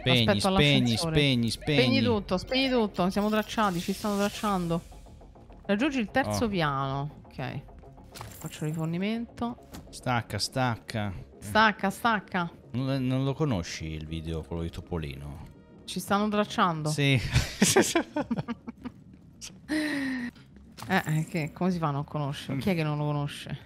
Spegni, spegni, spegni, spegni. Spegni tutto, spegni tutto. Siamo tracciati, ci stanno tracciando. Raggiungi il terzo Oh. piano. Ok. Faccio rifornimento. Stacca, stacca. Stacca, stacca. Non, non lo conosci il video, quello di Topolino? Ci stanno tracciando. Sì. Eh, eh, che, come si fa a non conoscere? Chi è che non lo conosce?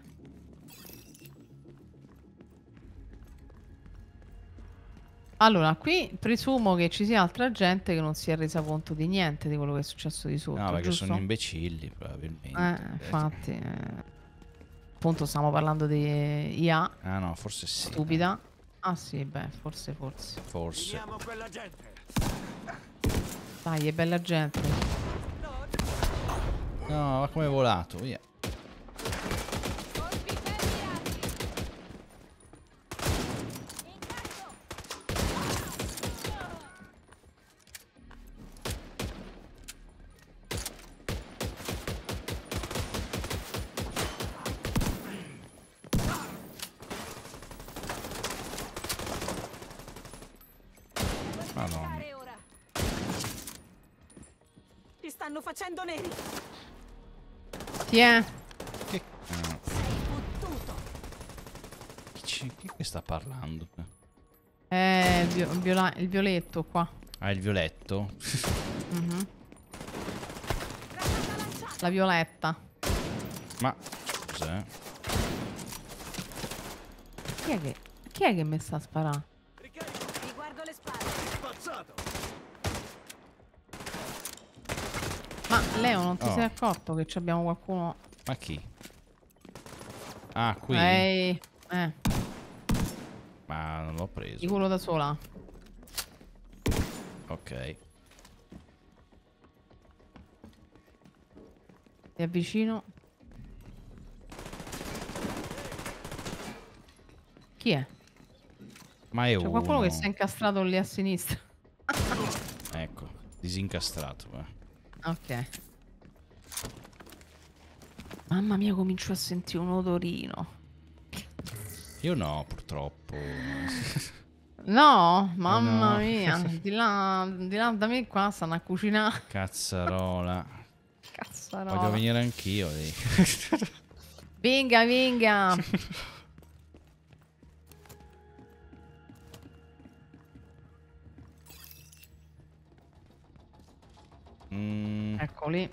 Allora, qui presumo che ci sia altra gente che non si è resa conto di niente di quello che è successo di sotto. no, perché giusto? sono imbecilli, probabilmente. Eh, infatti. eh, appunto, stiamo parlando di IA Ah, no, forse sì. stupida. Ah, sì, beh, forse, forse. Forse. Dai, è bella gente. No, ma come è volato? Via. Chi è? Che... chi, ci- chi che sta parlando? È il, vio- il viola- il violetto qua. Ah, il violetto? Mhm. La violetta. Ma eh. Chi è che, chi è che mi sta a Leo, ah. non ti oh. sei accorto che abbiamo qualcuno... Ma chi? Ah, qui? Ehi, eh. Ma non l'ho preso. Di culo da sola. Ok. Ti avvicino. Chi è? Ma è uno. C'è qualcuno che si è incastrato lì a sinistra. ecco, disincastrato. Eh. Ok. Mamma mia, comincio a sentire un odorino. Io no, purtroppo. No, mamma no. mia. Di là, di là da me qua stanno a cucinare. Cazzarola. Cazzarola. Voglio venire anch'io. Venga, venga. Mm, Eccoli.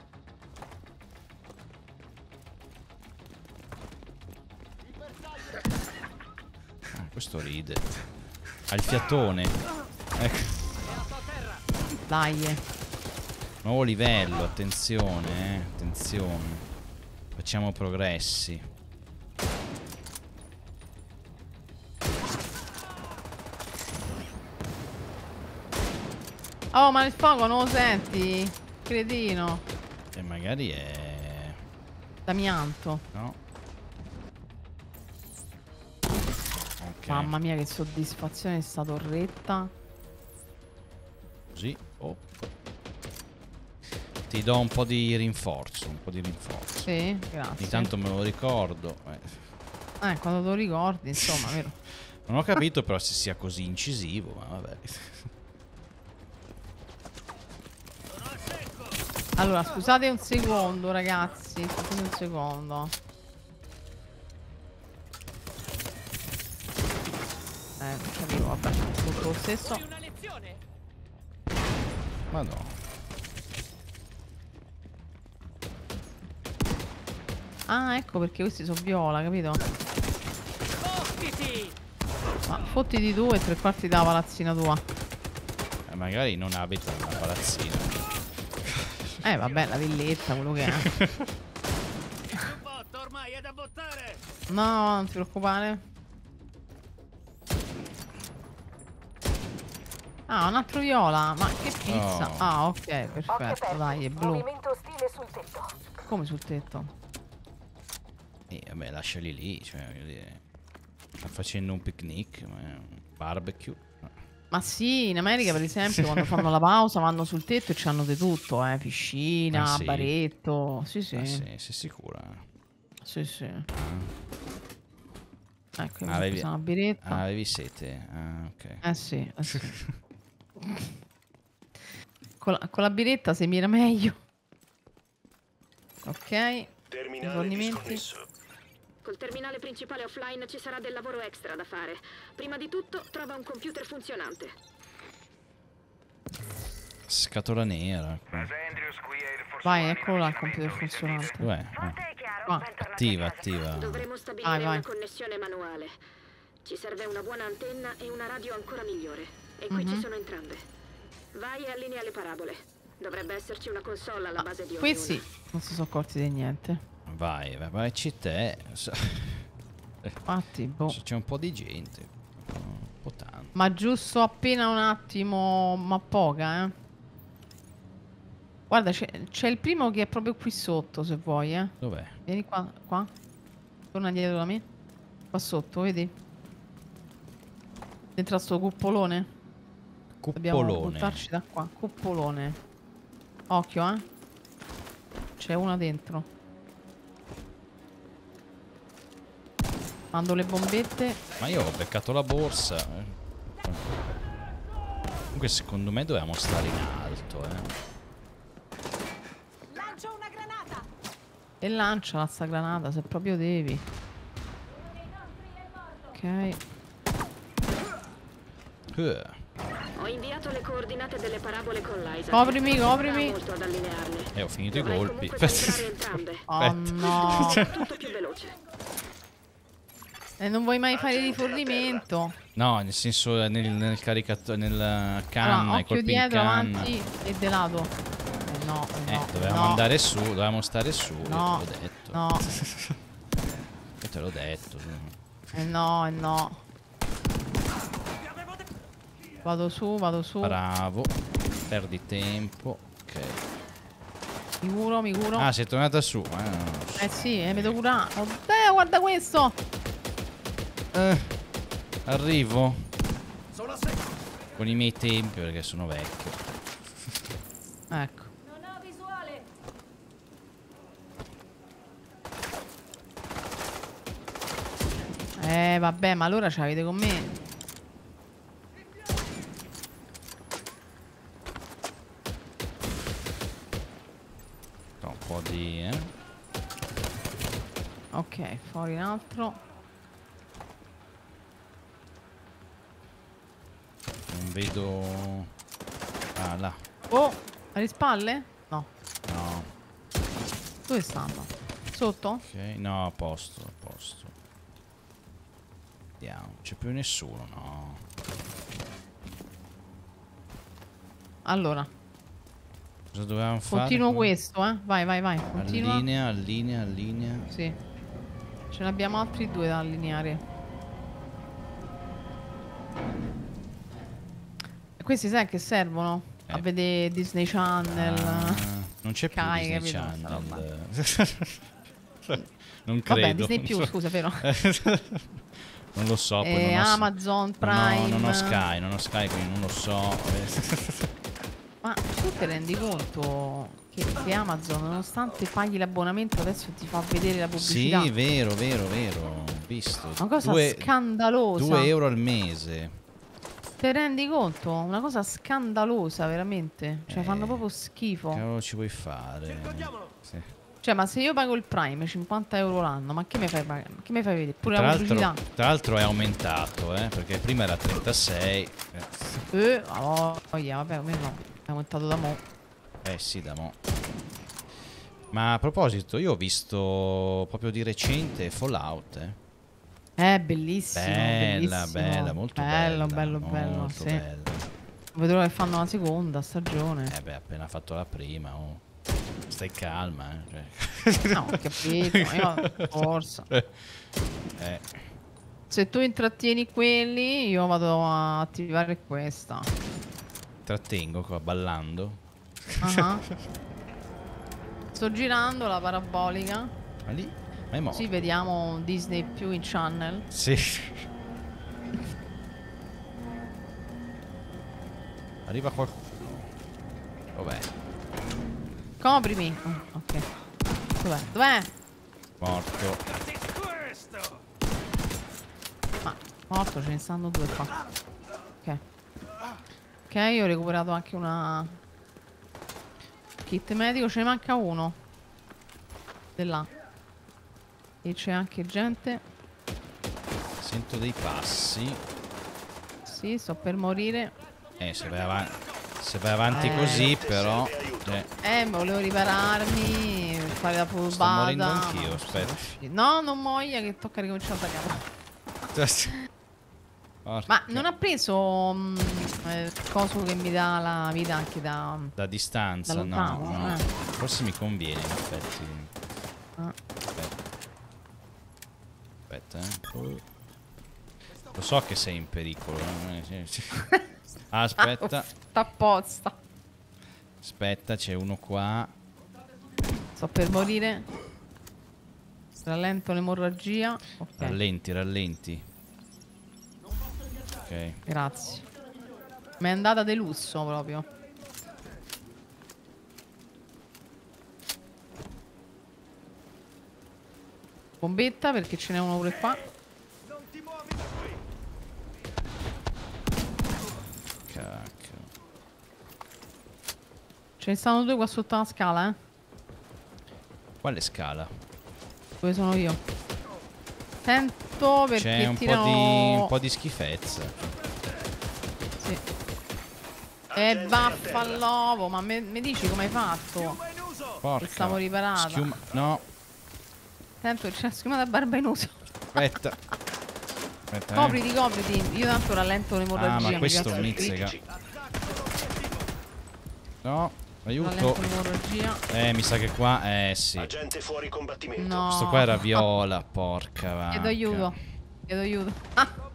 Questo ride. Ha il fiatone. Ecco, Dai. nuovo livello, attenzione, eh. Attenzione. Facciamo progressi. Oh, ma il fuoco non lo senti? Cretino. E magari è... D'amianto. No? Ok. Mamma mia, che soddisfazione sta torretta. Così. Oh. Ti do un po' di rinforzo, un po' di rinforzo. Sì, grazie. Ogni tanto me lo ricordo. eh. Eh, quando te lo ricordi, insomma, vero? Non ho capito però se sia così incisivo, ma vabbè. Allora, scusate un secondo, ragazzi. Scusate un secondo. Eh, non capivo, vabbè. Tutto lo stesso. Ma no. Ah, ecco perché questi sono viola, capito? Ma fottiti tu e tre quarti della palazzina tua. Eh, magari non abita nella palazzina. Eh, vabbè, la villetta, quello che è. No, non ti preoccupare. Ah, un altro viola. Ma che pizza. Oh. Ah, ok, perfetto. Dai, è blu. Movimento ostile sul tetto. Come sul tetto? E vabbè, lasciali lì, cioè, voglio dire. Sta facendo un picnic, un barbecue. Ma sì, in America per esempio quando fanno la pausa vanno sul tetto e c'hanno di tutto, eh, piscina, Ah, sì? baretto. Sì, sì. Ah, sì, sei sicura? Sì, sì. Ecco, mi Avevi- una biretta. Ah, avevi sete? Ah, ok. Eh sì, eh sì. con, la, con la biretta se mi era meglio. Ok. Disconnesso. Col terminale principale offline ci sarà del lavoro extra da fare. Prima di tutto, trova un computer funzionante. Scatola nera. Vai, eccolo là il computer funzionante. Dov'è? Ah, attiva, attiva. Dovremo stabilire Vai, vai. una connessione manuale. Ci serve una buona antenna e una radio ancora migliore. E qui Mhm. ci sono entrambe. Vai e allinea le parabole. Dovrebbe esserci una console alla base di ognuna. Questi non si sono accorti di niente. Vai, vai, vai, ci te. Infatti, boh. C'è un po' di gente. Un po' tanto. Ma giusto appena un attimo, ma poca, eh. Guarda, c'è c'è il primo che è proprio qui sotto, se vuoi, eh. Dov'è? Vieni qua, qua. Torna dietro da me. Qua sotto, vedi? Dentro a sto cupolone. Dobbiamo Cuppolone. buttarci da qua. Cupolone. Occhio, eh. C'è una dentro. Mando le bombette. Ma io ho beccato la borsa. eh. Comunque secondo me dovevamo stare in alto, eh. Lancio una granata! E lancia sta granata se proprio devi. Ok. Eh, Inviato le coordinate delle parabole con l'ISA. Coprimi, coprimi. allinearle. Eh, ho finito i Dovrai colpi. calibrare entrambe. Oh no. Tutto più veloce. E non vuoi mai fare il rifornimento. No, nel senso eh, nel, nel caricatore, nella canna, Allora, i colpi in dietro, canna. avanti e de lato. Eh no, eh Eh, no. dovevamo no, andare su, dovevamo stare su. No, te l'ho detto. No, Io te l'ho detto. eh no, eh no. Vado su, vado su. Bravo. Perdi tempo. Ok. Mi curo, mi curo. Ah, sei tornata su. eh. Eh sì, eh, mi devo curare. Oddio, guarda questo. Eh, Arrivo con i miei tempi perché sono vecchio. Ecco. Non ho visuale. Eh, vabbè, ma allora ce l'avete con me. Po' di... Eh? Ok, fuori un altro. Non vedo... Ah, là. Oh, alle spalle? No. No. Dove stanno? Sotto? Ok, no, a posto, a posto. Vediamo, c'è più nessuno, no. Allora, Cosa dovevamo fare? continuo questo, eh. Vai, vai, vai. Continua. Allinea, allinea, allinea. Sì. Ce ne abbiamo altri due da allineare. Questi sai che servono? A Eh. vedere Disney Channel. Ah, non c'è più Kai, Disney capito? Channel. non Vabbè, credo. Disney più, scusa, vero? non lo so, Eh, non Amazon ho- Prime. Non ho, Sky, non ho Sky, quindi non lo so. Ma tu ti rendi conto che, che Amazon, nonostante paghi l'abbonamento, adesso ti fa vedere la pubblicità? sì, vero, vero, vero. Ho visto. Una cosa Due- scandalosa. 2 euro al mese. Ti rendi conto? Una cosa scandalosa, veramente. Cioè, Eh, fanno proprio schifo. Che ci vuoi fare? Sì. Cioè, ma se io pago il Prime 50 euro l'anno, ma che mi fai pagare? Che mi fai vedere? Pure Tra la l'altro, pubblicità. tra l'altro è aumentato, eh, perché prima era 36. Eh, Eh, oh, yeah, vabbè, come no. È aumentato da mo'. Eh sì, da mo'. Ma a proposito, io ho visto proprio di recente Fallout, eh. Eh, bellissimo. Bella, bellissimo. bella, molto bello, bella. Bello, bello, sì. bella. Vedrò che fanno la seconda stagione. Eh beh, appena fatto la prima, oh. Stai calma, eh. cioè. No, ho capito, io forza. Eh, Se tu intrattieni quelli, io vado a attivare questa. Trattengo qua ballando. Ah. Sto girando la parabolica. Ma lì? Ma è morto. Così vediamo Disney più in channel. Sì. Arriva qualcuno. Dov'è? Coprimi. Oh, ok. Dov'è? Dov'è? Morto. Ma morto, ce ne stanno due qua. Ok. Ho recuperato anche una kit medico, ce ne manca uno. Di là. E c'è anche gente. Sento dei passi. Sì, sto per morire. Eh, se vai avanti, se vai avanti Eh. così, però. Eh, Eh, ma volevo ripararmi, fare la furbata. morendo ma anch'io, aspetta. No, non muoia che tocca ricominciare da capo. Porca- Ma non ha preso mm, eh, il coso che mi dà la vita anche da... Da distanza, Da no, lontano, no. eh. Forse mi conviene, in effetti. Ah. Aspetta. Eh. Lo so che sei in pericolo. eh, sì. Aspetta, Sta apposta. aspetta, c'è uno qua. Sto per morire. Rallento l'emorragia. Ok, Rallenti, rallenti. Ok. grazie. Mi è andata de lusso proprio. Bombetta perché ce n'è uno pure qua. Cacchio. Ce ne stanno due qua sotto la scala, eh. Quale scala? Dove sono io? Sento perché C'è un po' tirano... di un po' di schifezza. Sì. E vaffanlovo, ma mi dici come hai fatto? Porca. stavo riparata. Schiuma- No, Sento che c'è la schiumata a barba in uso. aspetta. Aspetta, eh. Copriti, copriti. Io tanto rallento l'emorragia. Ah, ma questo mizzica. No, aiuto. Eh, mi sa che qua, eh sì. Agente fuori combattimento. No. Questo qua era viola, porca vacca. Chiedo aiuto. Chiedo aiuto. Ah.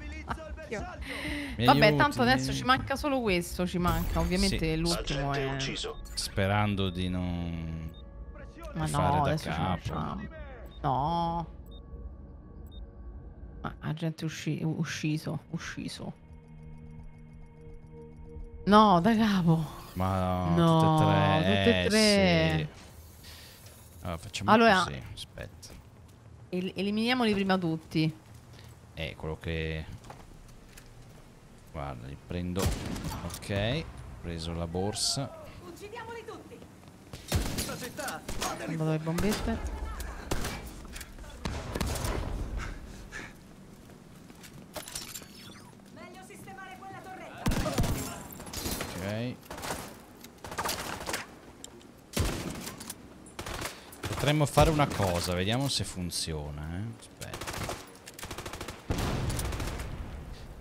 Mi Vabbè, aiuti, tanto adesso ci manca solo questo. Ci manca. Ovviamente Sì. l'ultimo Agente è. ucciso. Sperando di non Ma fare no, da capo. facciamo. No. Ah, agente usci- usciso. Usciso. No, da capo. Ma No, tutte e tre. tutte e eh, tre. sì. Allora, facciamo Allora- così. Aspetta. El- eliminiamoli prima tutti. È quello che... Guarda, li prendo... Ok, ho preso la borsa. Uccidiamoli tutti! Vado le bombette. Meglio sistemare quella torretta! Ok. Potremmo fare una cosa, vediamo se funziona. Eh. Aspetta.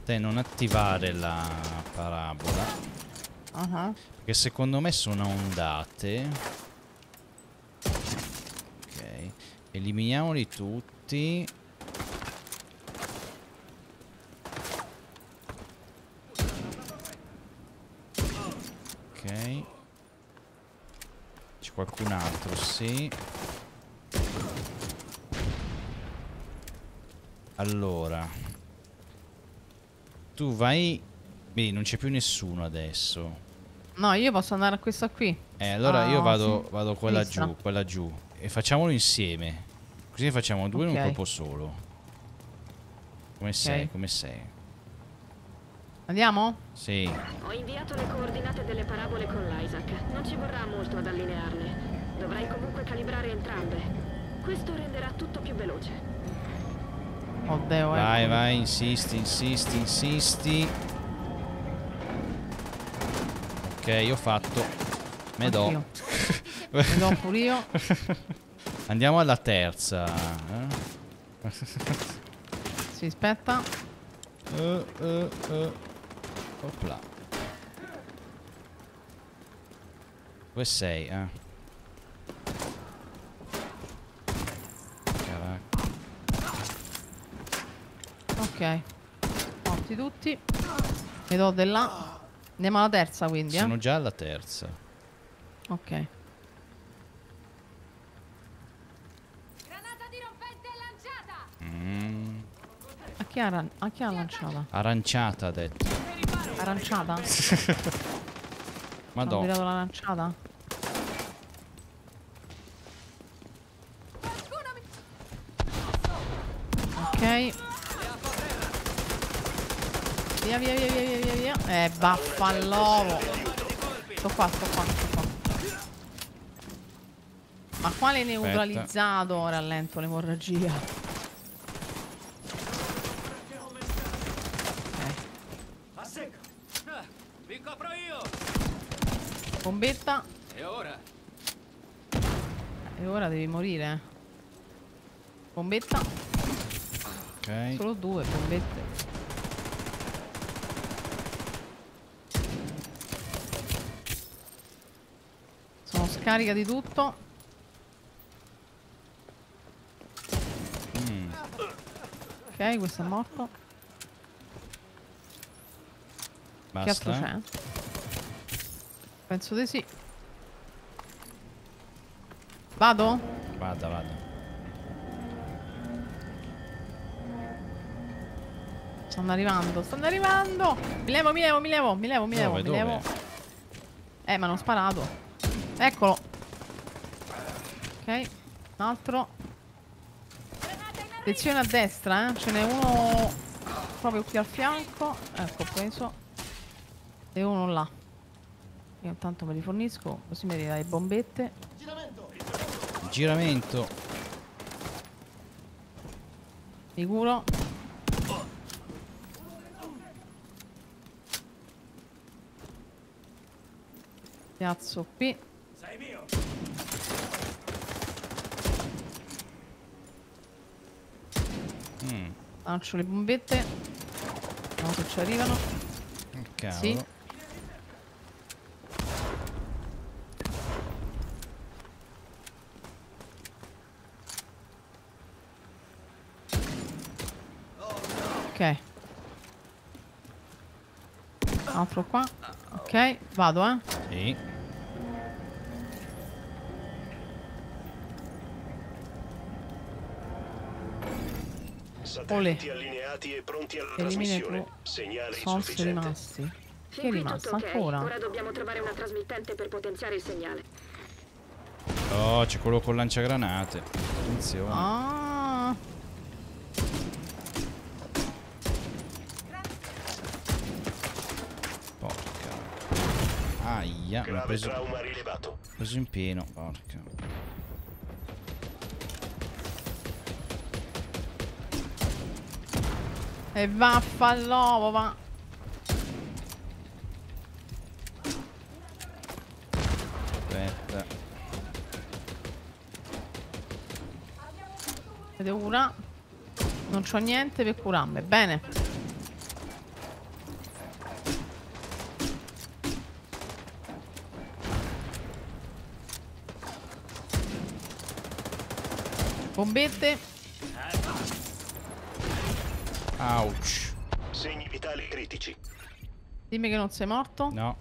Te non attivare la parabola. Ah, Perché secondo me sono ondate. Ok. Eliminiamoli tutti. Ok. C'è qualcun altro, sì. Allora. Tu vai... Vedi, non c'è più nessuno adesso. No, io posso andare a questa qui. Eh, allora Ah, io vado, sì. vado quella Sinistra. giù, quella giù. E facciamolo insieme. Così facciamo due in un colpo solo. Come sei? Come sei? Andiamo? Sì. Ho inviato le coordinate delle parabole con l'Isaac. Non ci vorrà molto ad allinearle. Dovrai comunque calibrare entrambe. Questo renderà tutto più veloce. Oddio, Vai, ecco. vai, insisti, insisti, insisti. Ok, ho fatto. Me do. Me do pure io. Andiamo alla terza. eh? Si aspetta. Eh, eh, eh. Opla. Dove sei? Eh? Ok. Morti tutti. Ne do della. Andiamo alla terza quindi, eh? Sono già alla terza. Ok. Granata dirompente lanciata! Mm. A chi ha, a chi ha lanciata? Aranciata ha detto. Aranciata? Ho Madonna. tirato la lanciata? Ok. Via, via, via, via, via, via, via. Eh, baffalovo. Sto qua, sto qua, sto qua. Ma quale neutralizzato rallento l'emorragia? A secco. Ah, vi copro io. Bombetta. E ora? E ora devi morire. Bombetta. Ok. Solo due bombette. Sono scarica di tutto. Mm. Ok, questo è morto. Che altro Basta. c'è? Penso di sì. Vado? Vada, vada. Stanno arrivando, stanno arrivando! Mi levo, mi levo, mi levo, mi levo, mi levo, Dove, mi dove? levo. Eh, ma non ho sparato. Eccolo. Ok, un altro. Attenzione a destra, eh. Ce n'è uno proprio qui al fianco. Ecco, preso. E uno là. Io intanto me li fornisco, così mi dai bombette. Giramento. Mi curo. Piazzo qui. Sei mio. Mm. Lancio le bombette. Vediamo se ci arrivano. Cavolo. Sì. Ok. Altro qua. Ok, vado eh. Sì. Satelliti allineati e pronti alla Elimina trasmissione. Segnale Sono insufficiente. rimasti. Fin è qui rimasto tutto ok. ancora? Ora dobbiamo trovare una trasmittente per potenziare il segnale. Oh, c'è quello con lanciagranate. Attenzione. Ah, Porca. Aia, mi ha Grave preso, trauma rilevato. preso in pieno. Porca. E vaffanlovo, va. Aspetta. Ed è una. Non c'ho niente per curarmi. Bene. Bombette. Ouch. Segni vitali critici. Dimmi che non sei morto. No.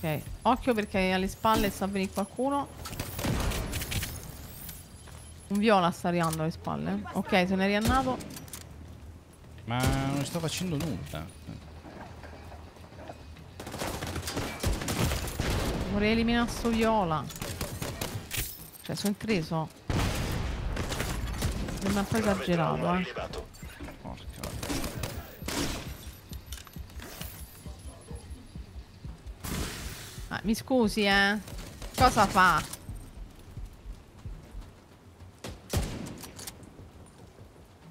Ok. Occhio perché alle spalle sta venire qualcuno. Un viola sta arrivando alle spalle. Ok, se ne è riannato. Ma non sto facendo nulla. Vorrei eliminare sto viola. Cioè, sono intreso. Sembra un po' Grave esagerato, trauma eh. Mi scusi, eh. Cosa fa?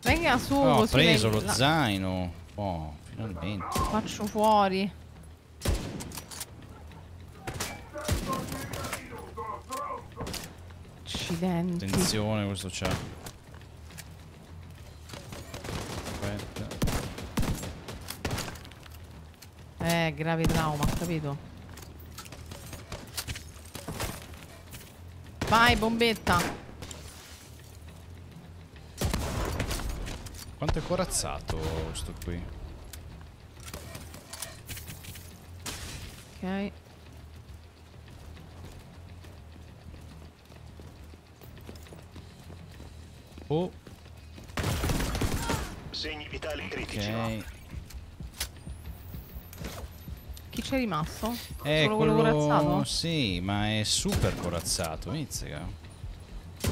Venga su, Oh, ho preso lo la- zaino. Oh, finalmente. faccio fuori. Accidenti. Attenzione, questo c'ha. Aspetta. Eh, grave trauma, capito. Vai, bombetta. Quanto è corazzato sto qui? Ok. Oh, Segni vitali critici. ok. Chi c'è rimasto? Eh, Solo quello quello... corazzato? Sì, ma è super corazzato, inizia.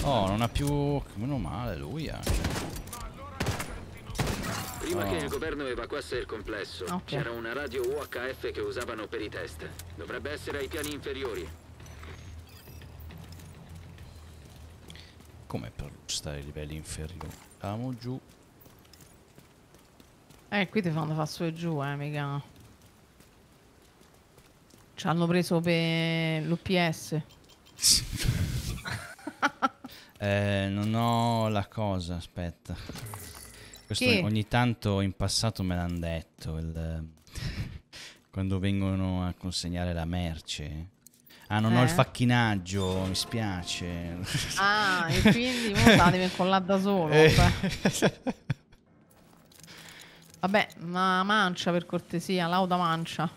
Oh, non ha più... Meno male, lui ha. Prima Oh. che il governo evacuasse il complesso, Ok. c'era una radio UHF che usavano per i test. Dovrebbe essere ai piani inferiori. Come per stare ai livelli inferiori? Andiamo giù. Eh, qui ti fanno fare su e giù, eh, mica. Ci hanno preso per l'UPS. Eh, non ho la cosa, aspetta. Questo Che? ogni tanto in passato me l'hanno detto, il- quando vengono a consegnare la merce. Ah, non ho il Eh? facchinaggio, mi spiace. Ah, e quindi uno la deve incollare da solo. Eh. Vabbè. Vabbè, ma mancia per cortesia, lauda mancia.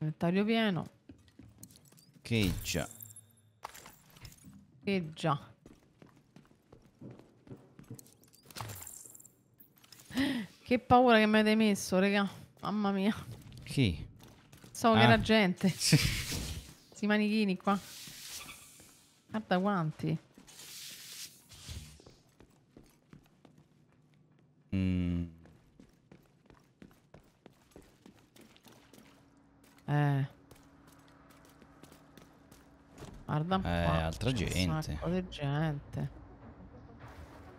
Inventario pieno. che già. E già. Che paura che mi avete messo, raga. Mamma mia. Chi? So che Ah. era gente. Sti manichini qua. Guarda quanti. Mm, Eh. Guarda un po'. Eh, altra c'è un gente. gente.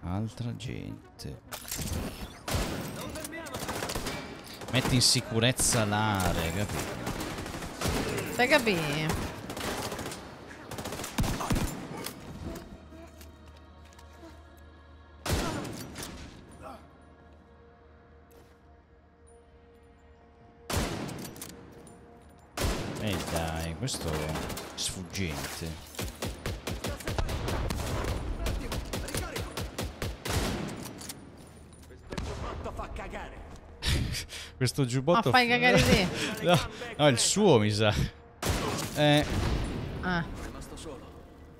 altra gente. Metti in sicurezza l'area, capito? Sai capire? Questo è sfuggente. Questo Ma giubbotto... fai cagare te. no, no, il suo mi sa. Eh, Ah. Rimasto solo.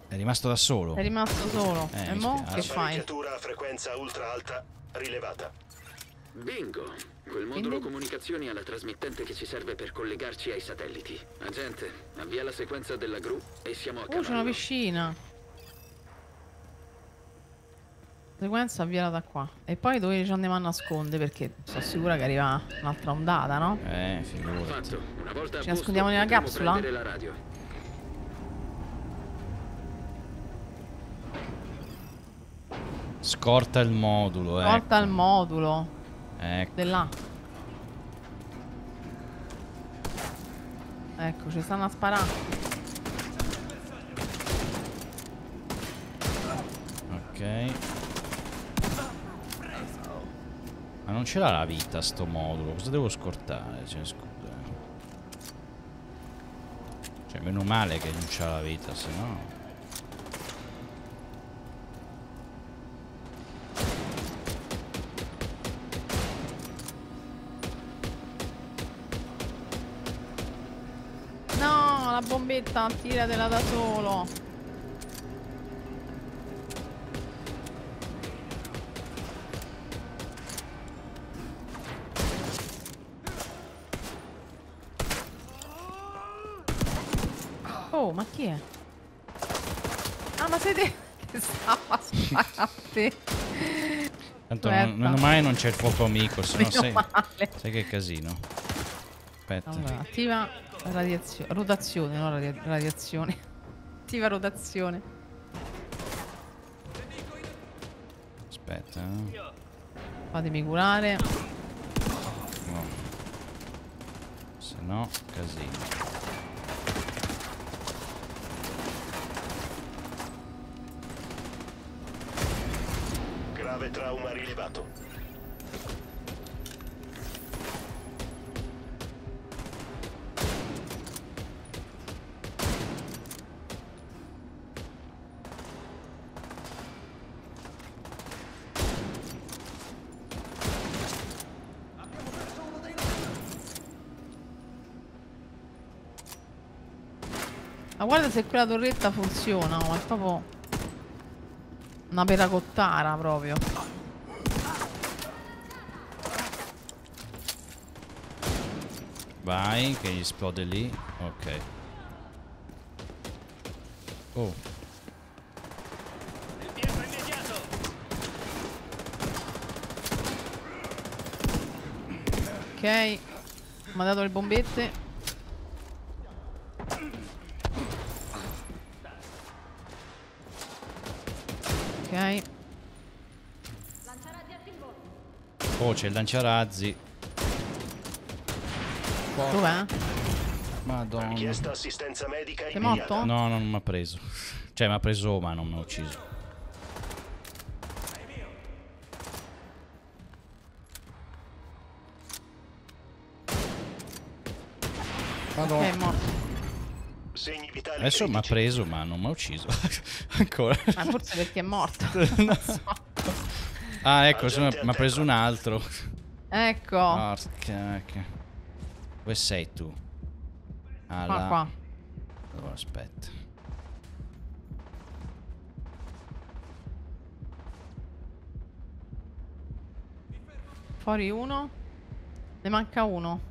È rimasto da solo. È rimasto solo. Eh, e mo che fai? Frequenza ultra alta rilevata. Bingo! Quel modulo Quindi? comunicazioni ha la trasmittente che ci serve per collegarci ai satelliti. Agente, avvia la sequenza della gru e siamo a Oh, c'è una piscina. Sequenza avviata da qua. E poi dove ci andiamo a nascondere? Perché sono sicura che arriva un'altra ondata, no? Eh, figurati. Fatto. Una volta a Ci nascondiamo nella capsula? prendere la radio. Scorta il modulo, eh. Porta il modulo. Ecco. Dell'A. Ecco, ci stanno a sparare. Ok. Ma non ce l'ha la vita sto modulo. Cosa devo scortare? Cioè, scusa. Cioè, meno male che non c'ha la vita, se no. Bombetta, tiratela da solo. Oh, ma chi è? Ah, ma siete che stava a te. Tanto non, meno male non c'è il fuoco amico, se no sai, sai che casino. Aspetta. Allora, attiva radiazione, rotazione, no radia- radiazione. Attiva rotazione. Aspetta. eh. Fatemi curare. No. Se no, casino. Grave trauma rilevato. Guarda se quella torretta funziona, oh, è proprio una peracottara proprio. Vai, che gli esplode lì. Ok. Oh. Ok. Mi ha dato le bombette. Ok. Oh, c'è il lanciarazzi. Dov'è? Madonna. Richiesta assistenza medica Sei morto? No, no, non mi ha preso. Cioè, mi ha preso, ma non mi ha ucciso. Ok, è morto. Adesso mi ha preso, ma non mi ha ucciso. Ancora. Ma forse perché è morto. Ah, ecco, mi ha- preso un altro. Ecco. Porca che- Dove sei tu? Ah, Qua, qua. Oh, aspetta. Fuori uno. Ne manca uno.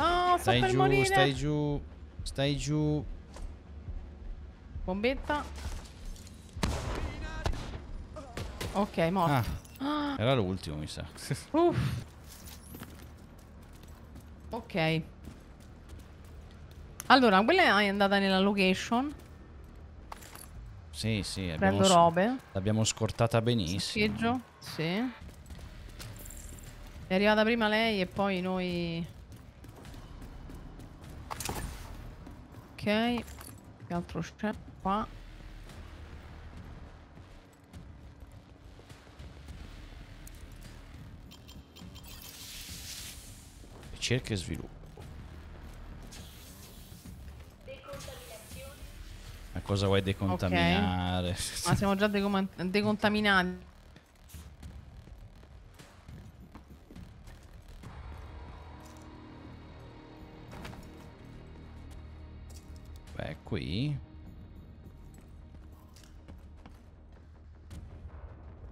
No, sto Stai per giù, morire. stai giù. Stai giù. Bombetta. Ok, morto. Ah, era l'ultimo, mi sa. Uff. Ok. Allora, quella è andata nella location. Sì, sì, abbiamo, Prendo robe. l'abbiamo scortata benissimo. Schieggio. Sì. È arrivata prima lei e poi noi... Ok. Che altro c'è qua? Ricerca e sviluppo. Ma cosa vuoi decontaminare? Ma siamo già decontaminati. Qui?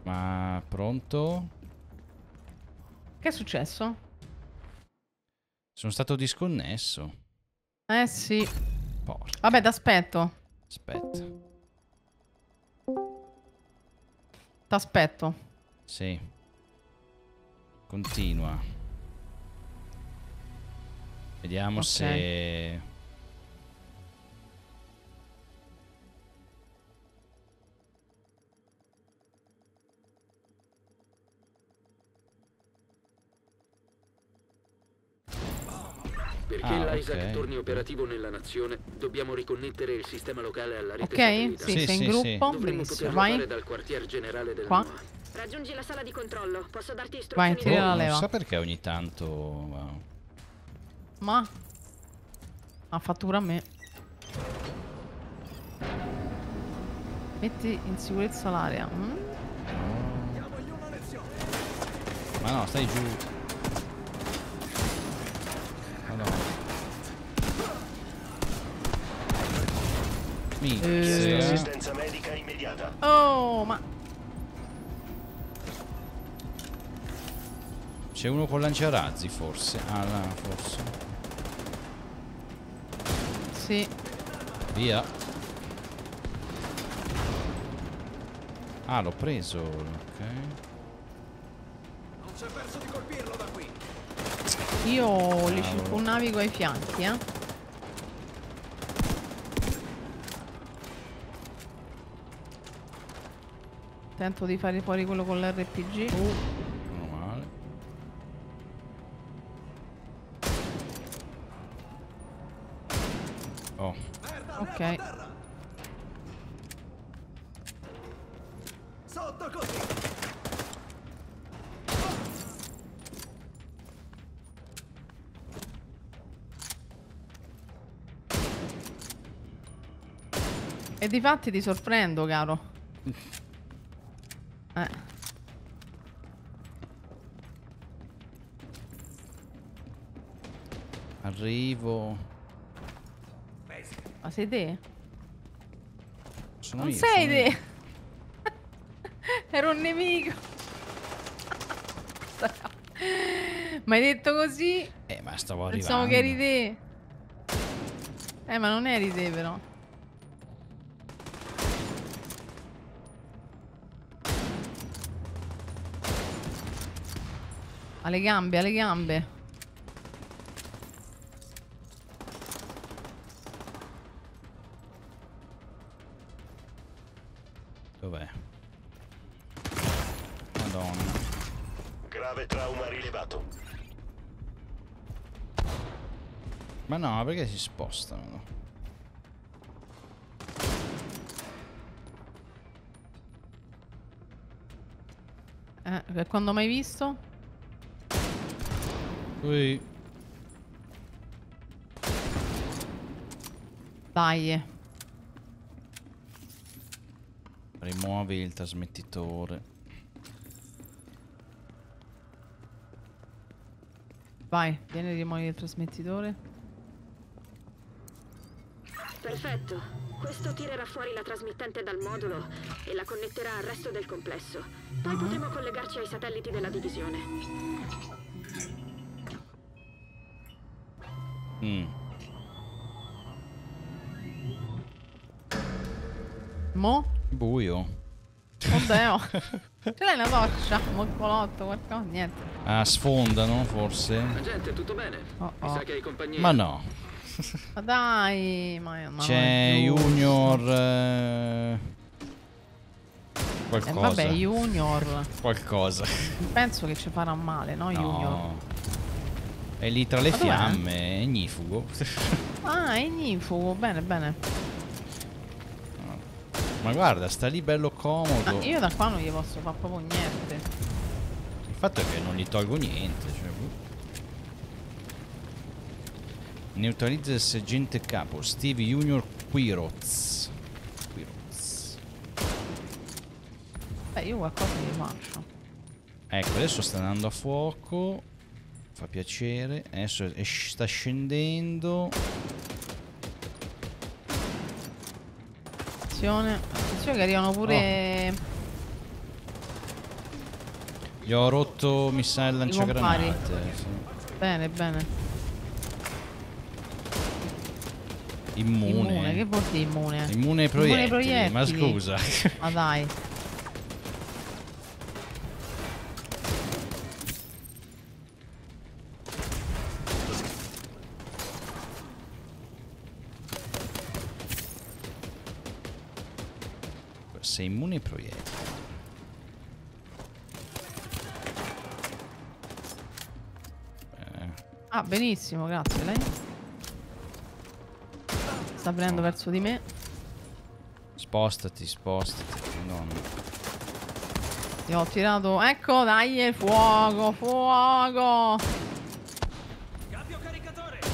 Ma pronto? Che è successo? Sono stato disconnesso. Eh sì. Porca. Vabbè, t'aspetto. Aspetta. T'aspetto. Sì. Continua. Vediamo Ok. se... Perché Ah, l'ISAC ok. torni operativo nella nazione, dobbiamo riconnettere il sistema locale alla rete Ok? satellitare. Sì, Sì, sei in sì, gruppo. Dovremmo Benissimo. poterlo Vai. fare dal quartier generale del Qua. NOAA. Raggiungi la sala di controllo. Posso darti Vai, istruzioni? tira la Oh, non leva. so perché ogni tanto... wow. Ma... Ha fatto pure a me. Metti in sicurezza l'area. mm? Ma no, stai giù. Minchia. Assistenza medica immediata. Oh, ma... C'è uno con lanciarazzi forse. Ah, là, forse. Sì. Via. Ah, l'ho preso. Ok. Io li Cavolo. circonnavigo ai fianchi, eh. Tento di fare fuori quello con l'RPG. Meno male. Oh, Ok. Sotto così! E di fatti ti sorprendo, caro. arrivo. Ma sei te? Sono Non io, sei te! Ero un nemico! Ma hai detto così? Eh, ma stavo Pensavo arrivando. che eri te. Eh, ma non eri te però. Alle gambe, alle gambe. Perché si spostano? Eh, che quando mai visto? Ui. Dai. eh. Rimuovi il trasmettitore. Vai, vieni rimuovi il trasmettitore. Perfetto. Questo tirerà fuori la trasmittente dal modulo e la connetterà al resto del complesso. Poi potremo collegarci ai satelliti della divisione. Mm. Mo? Buio. Oddio. Ce l'hai una doccia? Un colotto, qualcosa? Niente. Ah, sfondano forse? Agente, tutto bene? Oh, Mi oh. sa che hai compagnia. Ma no. Ma dai, ma, ma C'è. Junior. eh, Eh, Qualcosa. vabbè, Junior. Qualcosa. Penso che ci farà male, no, Junior? No. È lì tra le Ma fiamme, è ignifugo. Ah, è ignifugo. Bene, bene. Ma guarda, sta lì bello Ma comodo. io da qua non gli posso fare proprio niente. Il fatto è che non gli tolgo niente. Cioè, boh. Neutralizza il sergente capo Steve Junior Quiroz. Quiroz. Beh, io qualcosa gli faccio. Ecco, adesso sta andando a fuoco. Fa piacere. Adesso sta scendendo. Attenzione, attenzione che arrivano pure Gli ho rotto missile lanciagranate. sì. bene, bene. Immune. Immune, che vuol dire immune? Immune ai proiettili, ai proiettili. ma scusa. Ma dai. Sei immune ai proiettili. Eh, Ah, benissimo, grazie. Lei sta venendo verso di me. spostati, spostati. Madonna. Gli ho tirato. Ecco, dai, il fuoco, fuoco.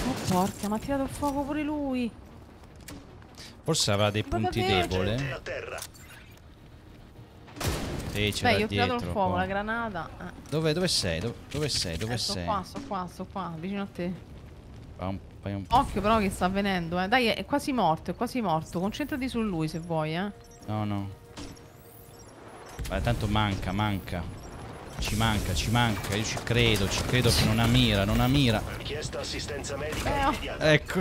Oh, porca, mi ha tirato il fuoco pure lui. Forse avrà dei Ma punti deboli. Sì, c'era Beh, io ho tirato il fuoco, qua. la granata. Eh, Dove, dove sei? Dove, dove sei? Dove eh, sto sei? qua, sto qua, sto qua, vicino a te. Fa un, un- Occhio però che sta avvenendo, eh. Dai, è quasi morto, è quasi morto. Concentrati su lui se vuoi, eh. No, no. Vai, tanto manca, manca. Ci manca, ci manca. Io ci credo, ci credo che non ha mira, non ha mira. Richiesta assistenza medica Eh, oh. Ecco.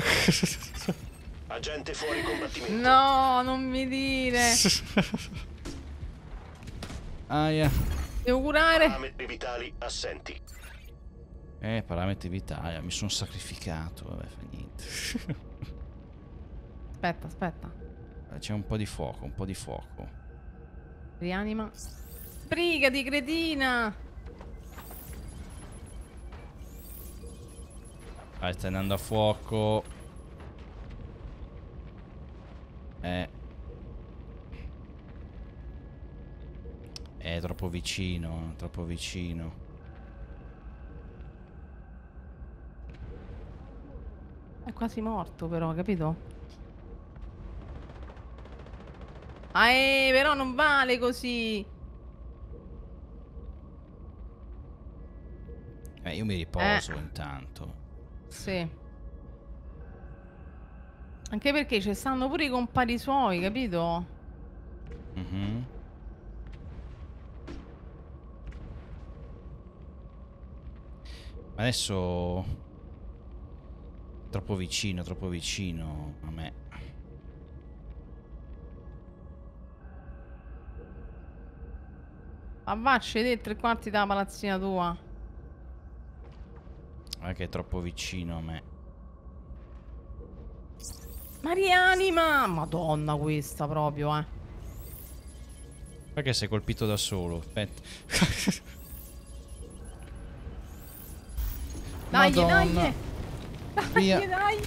Agente fuori combattimento. No, non mi dire. Aia. Devo curare. Parametri vitali assenti. Eh, parametri vitali. Mi sono sacrificato. Vabbè, fa niente. Aspetta, aspetta. C'è un po' di fuoco, un po' di fuoco. Rianima. Brigati, cretina. Vai, stai andando a fuoco. Eh. È troppo vicino, troppo vicino. È quasi morto però, capito? Ah, eh, però non vale così. Eh, io mi riposo intanto. Sì. Anche perché ci stanno pure i compari suoi, capito? Mhm. Ma adesso troppo vicino, troppo vicino a me. Ma va, scende tre quarti dalla palazzina tua. Guarda che è troppo vicino a me. Ma rianima! Madonna questa proprio, eh. Perché sei colpito da solo? Aspetta. Dai, dai! Dai, Via. dai!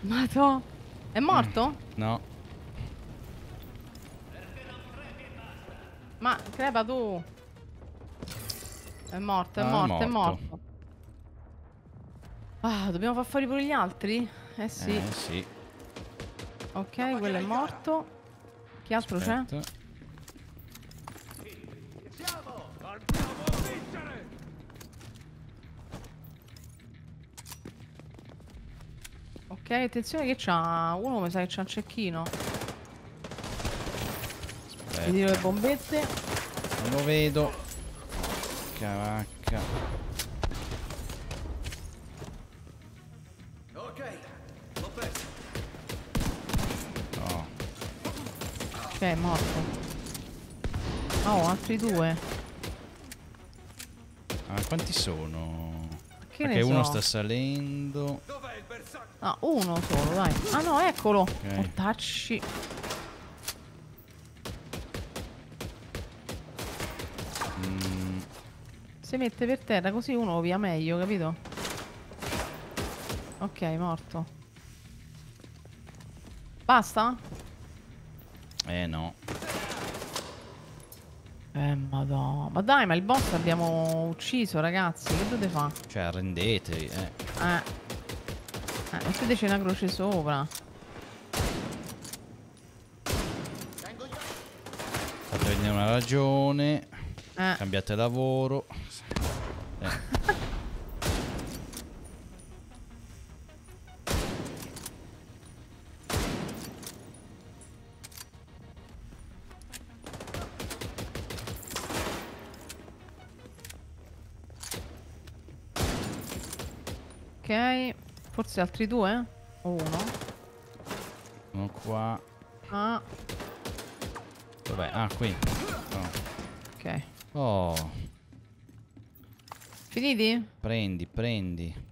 Madò. È morto? No. Ma crepa tu. È morto, è Ah, è morto, è morto. morto. Ah, dobbiamo far fuori pure gli altri? Eh sì. Eh, sì. Ok, quello è morto. Che altro c'è? Aspetta. Ok, attenzione che c'ha. Uno mi sa che c'ha un cecchino. Aspetta. Ti tiro le bombette. Non lo vedo. Cavacca. No. Ok, è morto. Oh, altri due. Ah, quanti sono? Che Perché uno so? sta salendo. Ah, uno solo, dai. Ah no, eccolo. Ok. Mortacci. Mm, Si mette per terra così uno via meglio, capito? Ok, morto. Basta? eh no. Eh, madonna. Ma dai, ma il boss l'abbiamo ucciso, ragazzi. Che dovete fare? Cioè, arrendetevi. Eh. Eh. Eh, metteteci una croce sopra. Fate venire una ragione. Eh. Cambiate lavoro. Eh. Forse altri due? O uno? Uno qua. Ah, Dov'è? Ah, qui. Oh. ok. Oh, Finiti? prendi, prendi.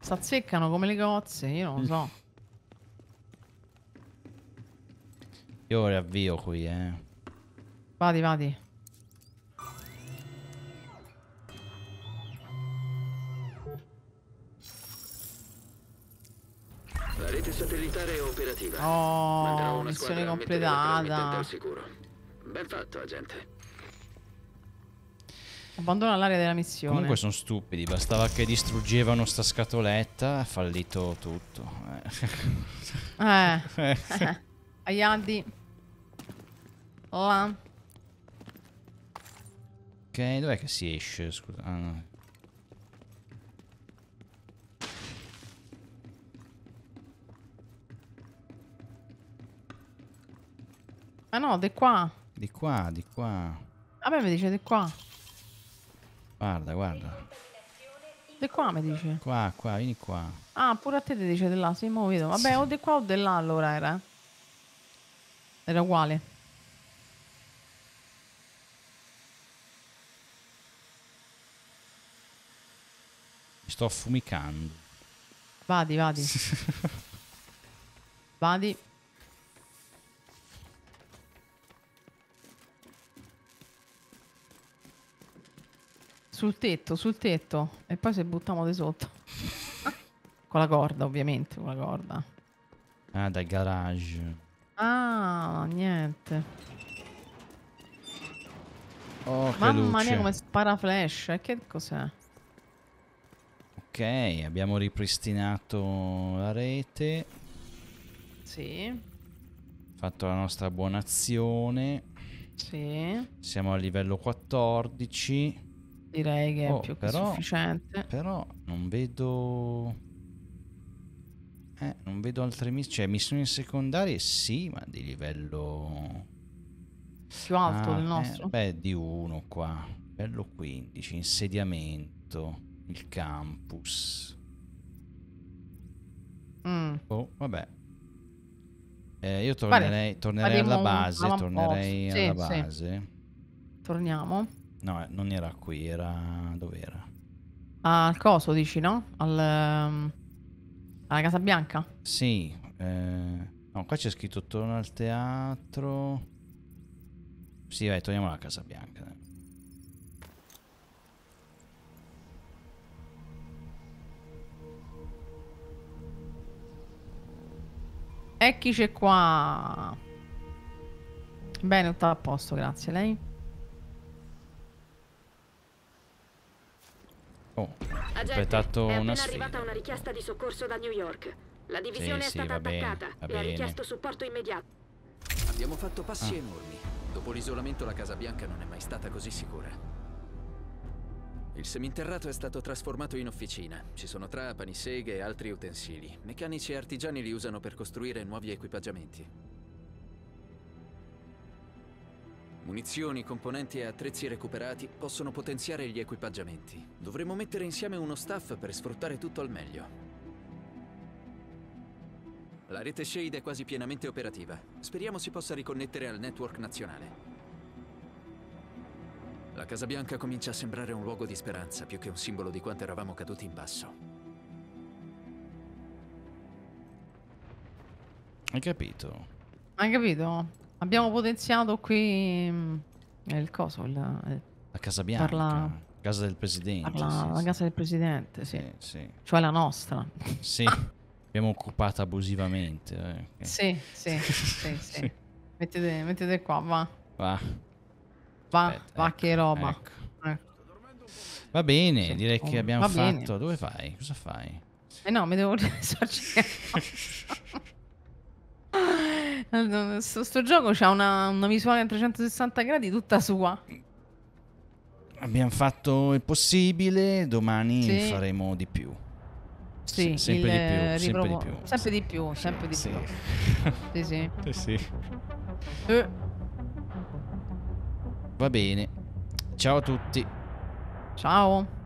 S'azzeccano come le cozze, io non lo so. Io riavvio qui, eh. Vadi, vadi. La rete satellitare è operativa. Oh, missione completata. al sicuro. Ben fatto, agente. Abbandona l'area della missione. Comunque sono stupidi, bastava che distruggevano sta scatoletta, è fallito tutto. Eh. Eh. Aiandi. Là. ok, dov'è che si esce? Scusa. Ah, no. Ah no, di qua. Di qua, di qua. Me mi dice di qua. Guarda, guarda. Di qua mi dice. Qua, qua, vieni qua. Ah, pure a te ti dice di là, sì, mo vedo. Vabbè, o di qua o di là allora era. Era uguale. Mi sto affumicando. Vadi, vadi. vadi. Sul tetto, sul tetto. E poi se buttiamo di sotto. con la corda, ovviamente, con la corda. Ah, dal garage. Ah, niente. Oh, che Mamma luce. mia come spara flash. E che cos'è? Ok, abbiamo ripristinato la rete. Sì, Fatto la nostra buona azione. sì. Siamo a livello 14. Direi che Oh, è più che però- sufficiente. Però non vedo. Eh, non vedo altre missioni. Cioè, missioni secondarie sì, ma di livello. Più alto Ah, del eh, nostro. beh, di uno qua. Livello 15. Insediamento. Il campus. Mm. Oh, vabbè. Eh, io tornerei, tornerei alla base. Tornerei Sì, alla sì. base. Torniamo. No, eh, non era qui, era. Dov'era? Al coso, dici, no? Al, ehm, alla Casa Bianca? Sì, eh, no, qua c'è scritto torno al teatro. Sì, vai, torniamo alla Casa Bianca. Eccoci qua. Bene, tutto a posto, grazie. Lei? Oh, Agente, completato è una sfida. arrivata una richiesta di soccorso da New York. La divisione Sì, è sì, stata bene, attaccata va e ha bene. richiesto supporto immediato. Abbiamo fatto passi Ah. enormi. Dopo l'isolamento la Casa Bianca non è mai stata così sicura. Il seminterrato è stato trasformato in officina. Ci sono trapani, seghe e altri utensili. Meccanici e artigiani li usano per costruire nuovi equipaggiamenti. Munizioni, componenti e attrezzi recuperati possono potenziare gli equipaggiamenti. Dovremmo mettere insieme uno staff per sfruttare tutto al meglio. La rete Shade è quasi pienamente operativa. Speriamo si possa riconnettere al network nazionale. La Casa Bianca comincia a sembrare un luogo di speranza più che un simbolo di quanto eravamo caduti in basso. Hai capito? Hai capito? Abbiamo potenziato qui mm, il coso, il, il- La Casa Bianca. Parla- Casa del Presidente. parla- sì, la sì. casa del presidente, sì. Sì, sì. Cioè la nostra. Sì, abbiamo occupata abusivamente. eh, ok. Sì, sì, sì, sì. Sì. Mettete, mettete qua, va. Va, Va, Aspetta, va ecco, che roba. ecco. Eh. Va bene, Sì, direi oh, che abbiamo va fatto. bene. Dove fai? Cosa fai? Eh no, mi devo risorgere. sto, sto gioco c'ha una, una visuale a 360 gradi tutta sua. Abbiamo fatto il possibile, domani Sì. faremo di più. Sì, Se- sempre il, di più, sempre di più. Sempre di più, sempre di Sì. più. Sì, sì. Eh sì. Eh, Va bene. Ciao a tutti. ciao.